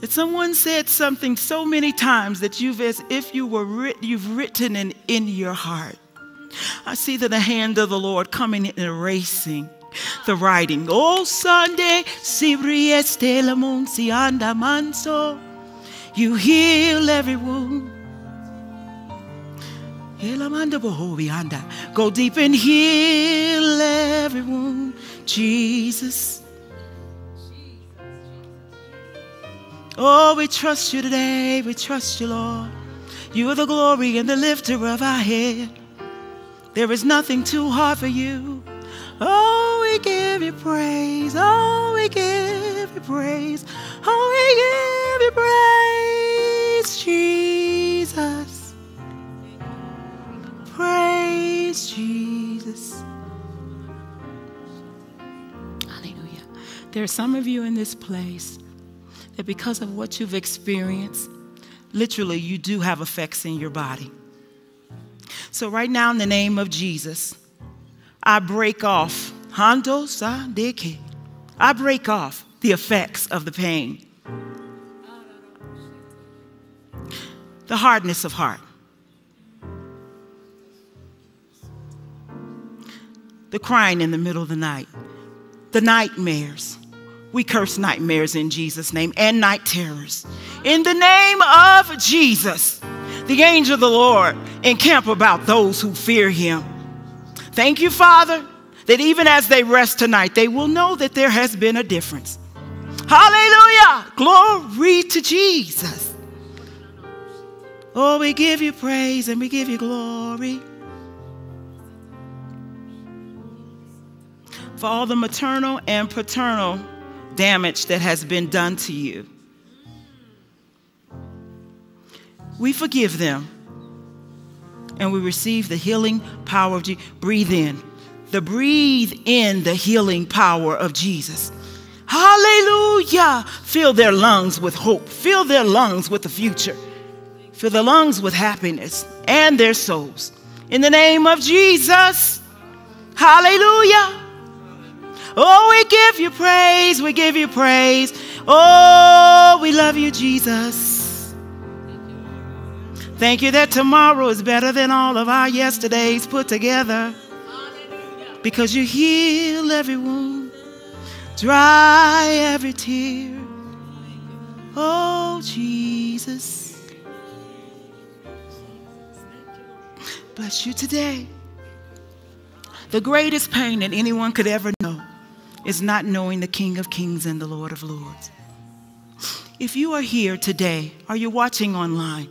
that someone said something so many times that you've as if you were writ- you've written it in your heart. I see that the hand of the Lord coming and erasing the writing. Oh Sunday, Sibrieste Lamunsi anda manso. You heal every wound. Go deep and heal every wound. Jesus. Oh, we trust you today. We trust you, Lord. You are the glory and the lifter of our head. There is nothing too hard for you. Oh, we give you praise. Oh, we give you praise. Oh, we give you praise, Jesus. Praise Jesus. Hallelujah. There are some of you in this place that because of what you've experienced, literally you do have effects in your body. So, right now, in the name of Jesus, I break off, Hando sa deke. I break off the effects of the pain, the hardness of heart, the crying in the middle of the night, the nightmares. We curse nightmares in Jesus' name and night terrors. In the name of Jesus, the angel of the Lord encamp about those who fear him. Thank you, Father, that even as they rest tonight, they will know that there has been a difference. Hallelujah! Glory to Jesus. Oh, we give you praise and we give you glory. For all the maternal and paternal damage that has been done to you. We forgive them and we receive the healing power of Jesus. Breathe in. The breathe in the healing power of Jesus. Hallelujah. Fill their lungs with hope. Fill their lungs with the future. Fill their lungs with happiness and their souls. In the name of Jesus. Hallelujah. Oh, we give you praise. We give you praise. Oh, we love you, Jesus. Thank you that tomorrow is better than all of our yesterdays put together. Because you heal every wound, dry every tear. Oh, Jesus. Bless you today. The greatest pain that anyone could ever know is not knowing the King of Kings and the Lord of Lords. If you are here today, are you're watching online,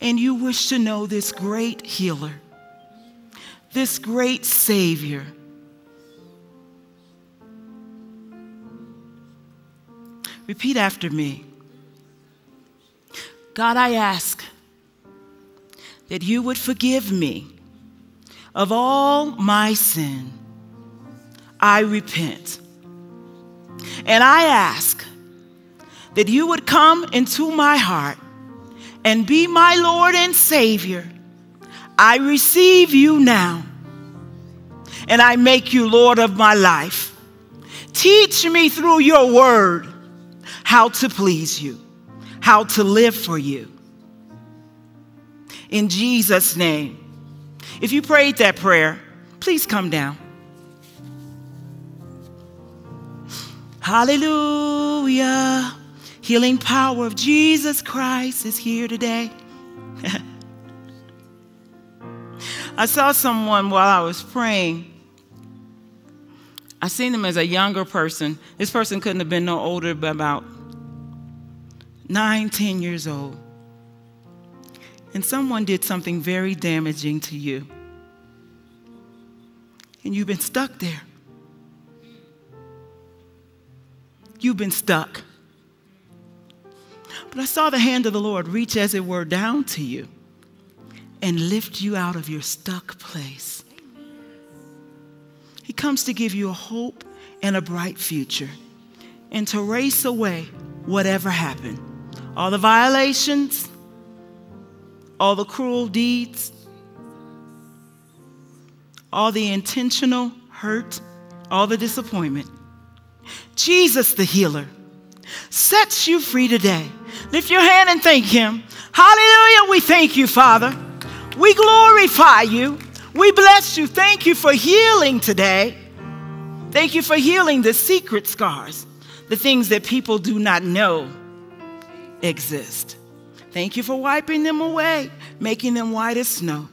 and you wish to know this great healer, this great Savior, repeat after me. God, I ask that you would forgive me of all my sin. I repent. And I ask that you would come into my heart and be my Lord and Savior. I receive you now, and I make you Lord of my life. Teach me through your word how to please you, how to live for you. In Jesus' name. If you prayed that prayer, please come down. Hallelujah. Healing power of Jesus Christ is here today. I saw someone while I was praying. I seen them as a younger person. This person couldn't have been no older, but about nine, ten years old. And someone did something very damaging to you. And you've been stuck there. You've been stuck. But I saw the hand of the Lord reach, as it were, down to you and lift you out of your stuck place. He comes to give you a hope and a bright future and to race away whatever happened. All the violations, all the cruel deeds, all the intentional hurt, all the disappointment. Jesus, the healer, sets you free today. Lift your hand and thank Him. Hallelujah. We thank you, Father. We glorify you. We bless you. Thank you for healing today. Thank you for healing the secret scars, the things that people do not know exist. Thank you for wiping them away, making them white as snow.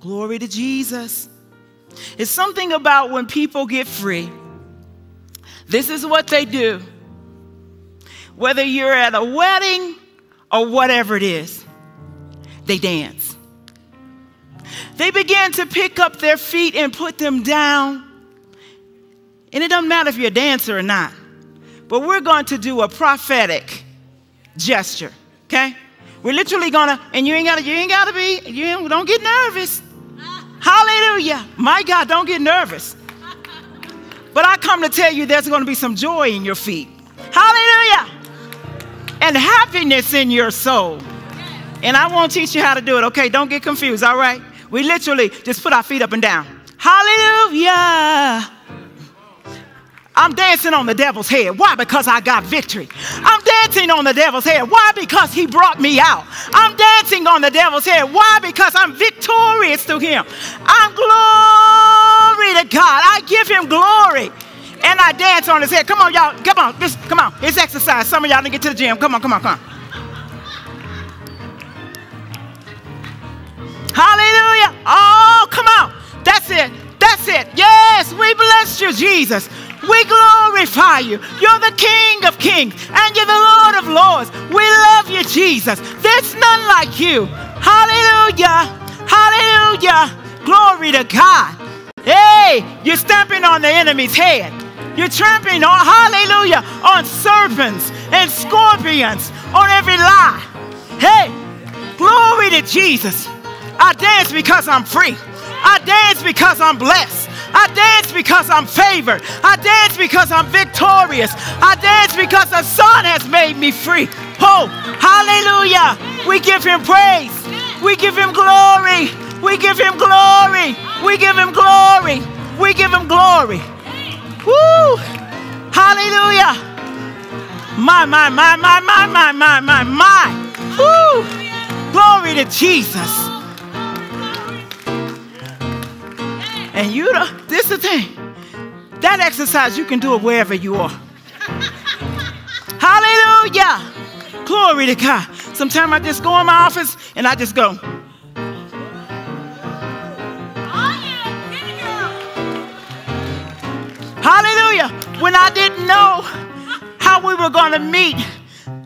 Glory to Jesus. It's something about when people get free. This is what they do. Whether you're at a wedding or whatever it is, they dance. They begin to pick up their feet and put them down. And it doesn't matter if you're a dancer or not, but we're going to do a prophetic gesture, okay? We're literally gonna, and you ain't gotta, you ain't gotta be, you don't get nervous. Hallelujah. My God, don't get nervous. But I come to tell you there's gonna be some joy in your feet. Hallelujah. And happiness in your soul. And I won't teach you how to do it, okay? Don't get confused, all right? We literally just put our feet up and down. Hallelujah. I'm dancing on the devil's head. Why? Because I got victory. I'm dancing on the devil's head. Why? Because he brought me out. I'm dancing on the devil's head. Why? Because I'm victorious to him. I'm glory to God. I give him glory. And I dance on his head. Come on, y'all. Come on. This, come on. It's exercise. Some of y'all didn't get to the gym. Come on, come on, come on. Hallelujah. Oh, come on. That's it. That's it. Yes, we bless you, Jesus. We glorify you. You're the King of kings and you're the Lord of lords. We love you, Jesus. There's none like you. Hallelujah. Hallelujah. Glory to God. Hey, you're stamping on the enemy's head. You're trampling on, hallelujah, on serpents and scorpions, on every lie. Hey, glory to Jesus. I dance because I'm free. I dance because I'm blessed. I dance because I'm favored. I dance because I'm victorious. I dance because the Son has made me free. Oh, hallelujah. We give him praise. We give him glory. We give him glory. We give him glory. We give him glory. Woo! Hallelujah. My, my, my, my, my, my, my, my, my. Woo! Glory to Jesus. And you know, this is the thing. That exercise, you can do it wherever you are. Hallelujah. Glory to God. Sometimes I just go in my office and I just go. Hallelujah. When I didn't know how we were going to meet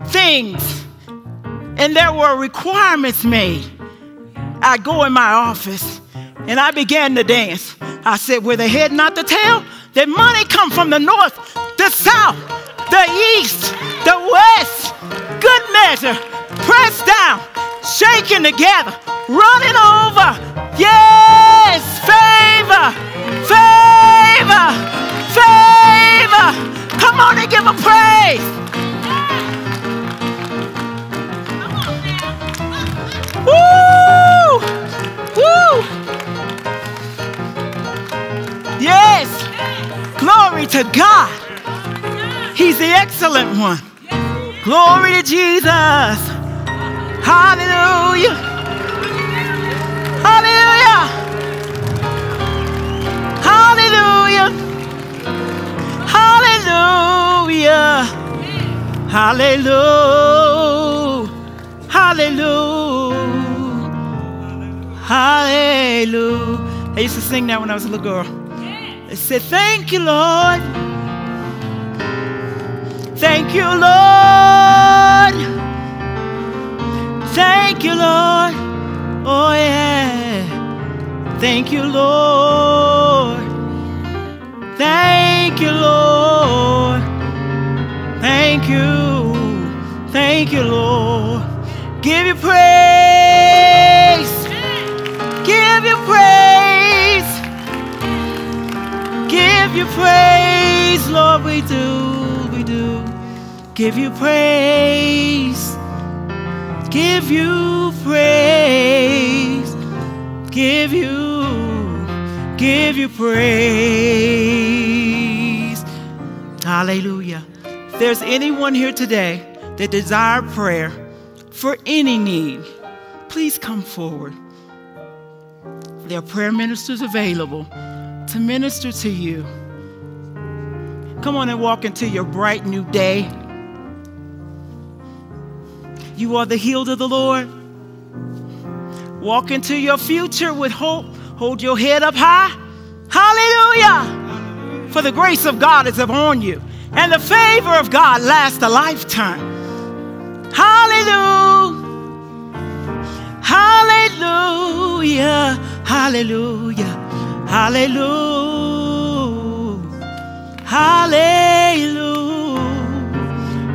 things and there were requirements made, I go in my office and I began to dance. I said, with the head, not the tail, that money come from the north, the south, the east, the west. Good measure, pressed down, shaken together, running over. Yes, favor, favor, favor. Come on and give a praise. Woo! Woo! To God. He's the excellent one. Glory to Jesus. Hallelujah. Hallelujah. Hallelujah. Hallelujah. Hallelujah. Hallelujah. Hallelujah. I used to sing that when I was a little girl. They said, Thank you, Lord. Thank you, Lord. Thank you, Lord. Oh, yeah. Thank you, Lord. Thank you, Lord. Thank you. Thank you, Lord. Give you praise. Give you praise. Give you praise, Lord. We do. We do. Give you praise. Give you praise. Give you. Give you praise. Hallelujah. If there's anyone here today that desire prayer for any need, please come forward. There are prayer ministers available to minister to you. Come on and walk into your bright new day. You are the healed of the Lord. Walk into your future with hope. Hold your head up high. Hallelujah. For the grace of God is upon you, and the favor of God lasts a lifetime. Hallelujah. Hallelujah. Hallelujah. Hallelujah. Hallelujah.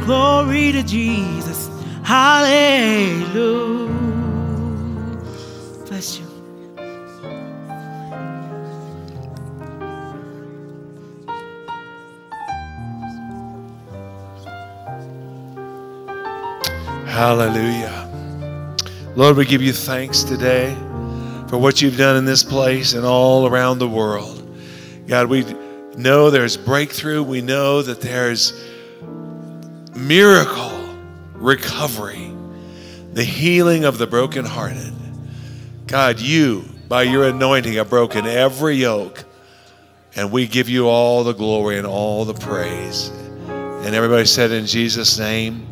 Glory to Jesus. Hallelujah. Bless you. Hallelujah. Lord, we give you thanks today for what you've done in this place and all around the world. God, we know there's breakthrough. We know that there's miracle recovery, the healing of the brokenhearted. God, you, by your anointing, have broken every yoke, and we give you all the glory and all the praise. And everybody said, In Jesus' name.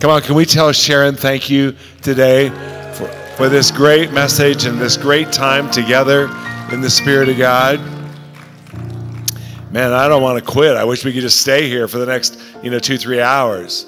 Come on, can we tell Sharon thank you today for, this great message and this great time together in the Spirit of God? Man, I don't want to quit. I wish we could just stay here for the next, you know, two, three hours.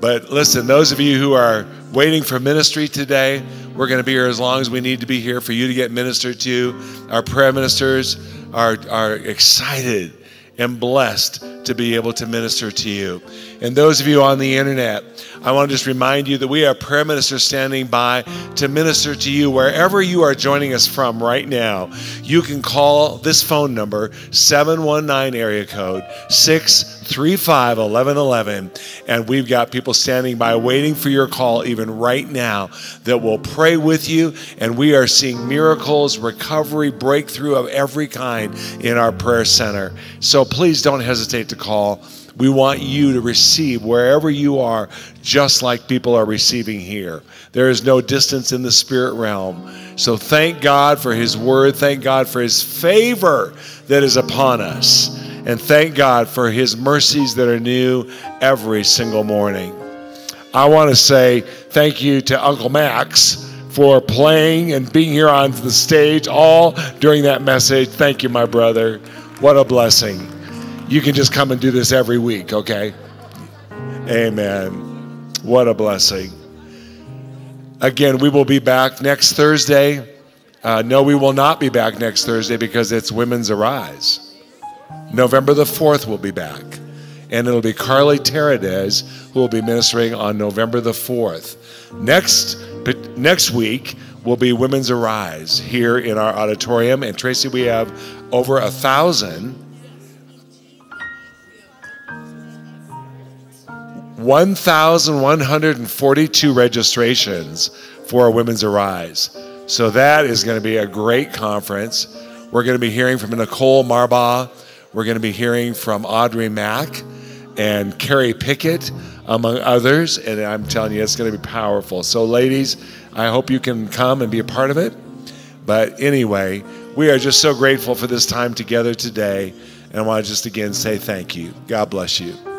But listen, those of you who are waiting for ministry today, we're going to be here as long as we need to be here for you to get ministered to. Our prayer ministers are, are excited and blessed to be able to minister to you. And those of you on the internet, I want to just remind you that we have prayer ministers standing by to minister to you wherever you are joining us from right now. You can call this phone number, 719 area code 635 1111. And we've got people standing by waiting for your call, even right now, that will pray with you. And we are seeing miracles, recovery, breakthrough of every kind in our prayer center. So please don't hesitate to call. We want you to receive wherever you are, just like people are receiving here. There is no distance in the spirit realm. So thank God for His word. Thank God for His favor that is upon us. And thank God for His mercies that are new every single morning. I want to say thank you to Uncle Max for playing and being here on the stage all during that message. Thank you, my brother. What a blessing. You can just come and do this every week, okay? Amen. What a blessing. Again, we will be back next Thursday. Uh, no, we will not be back next Thursday because it's Women's Arise. November the 4th, we'll be back. And it'll be Carlie Terradez who will be ministering on November the 4th. Next, next week will be Women's Arise here in our auditorium. And Tracy, we have over a thousand 1,142 registrations for Women's Arise. So that is going to be a great conference. We're going to be hearing from Nicole Marbaugh. We're going to be hearing from Audrey Mack and Carrie Pickett, among others. And I'm telling you, it's going to be powerful. So, ladies, I hope you can come and be a part of it. But anyway, we are just so grateful for this time together today. And I want to just again say thank you. God bless you.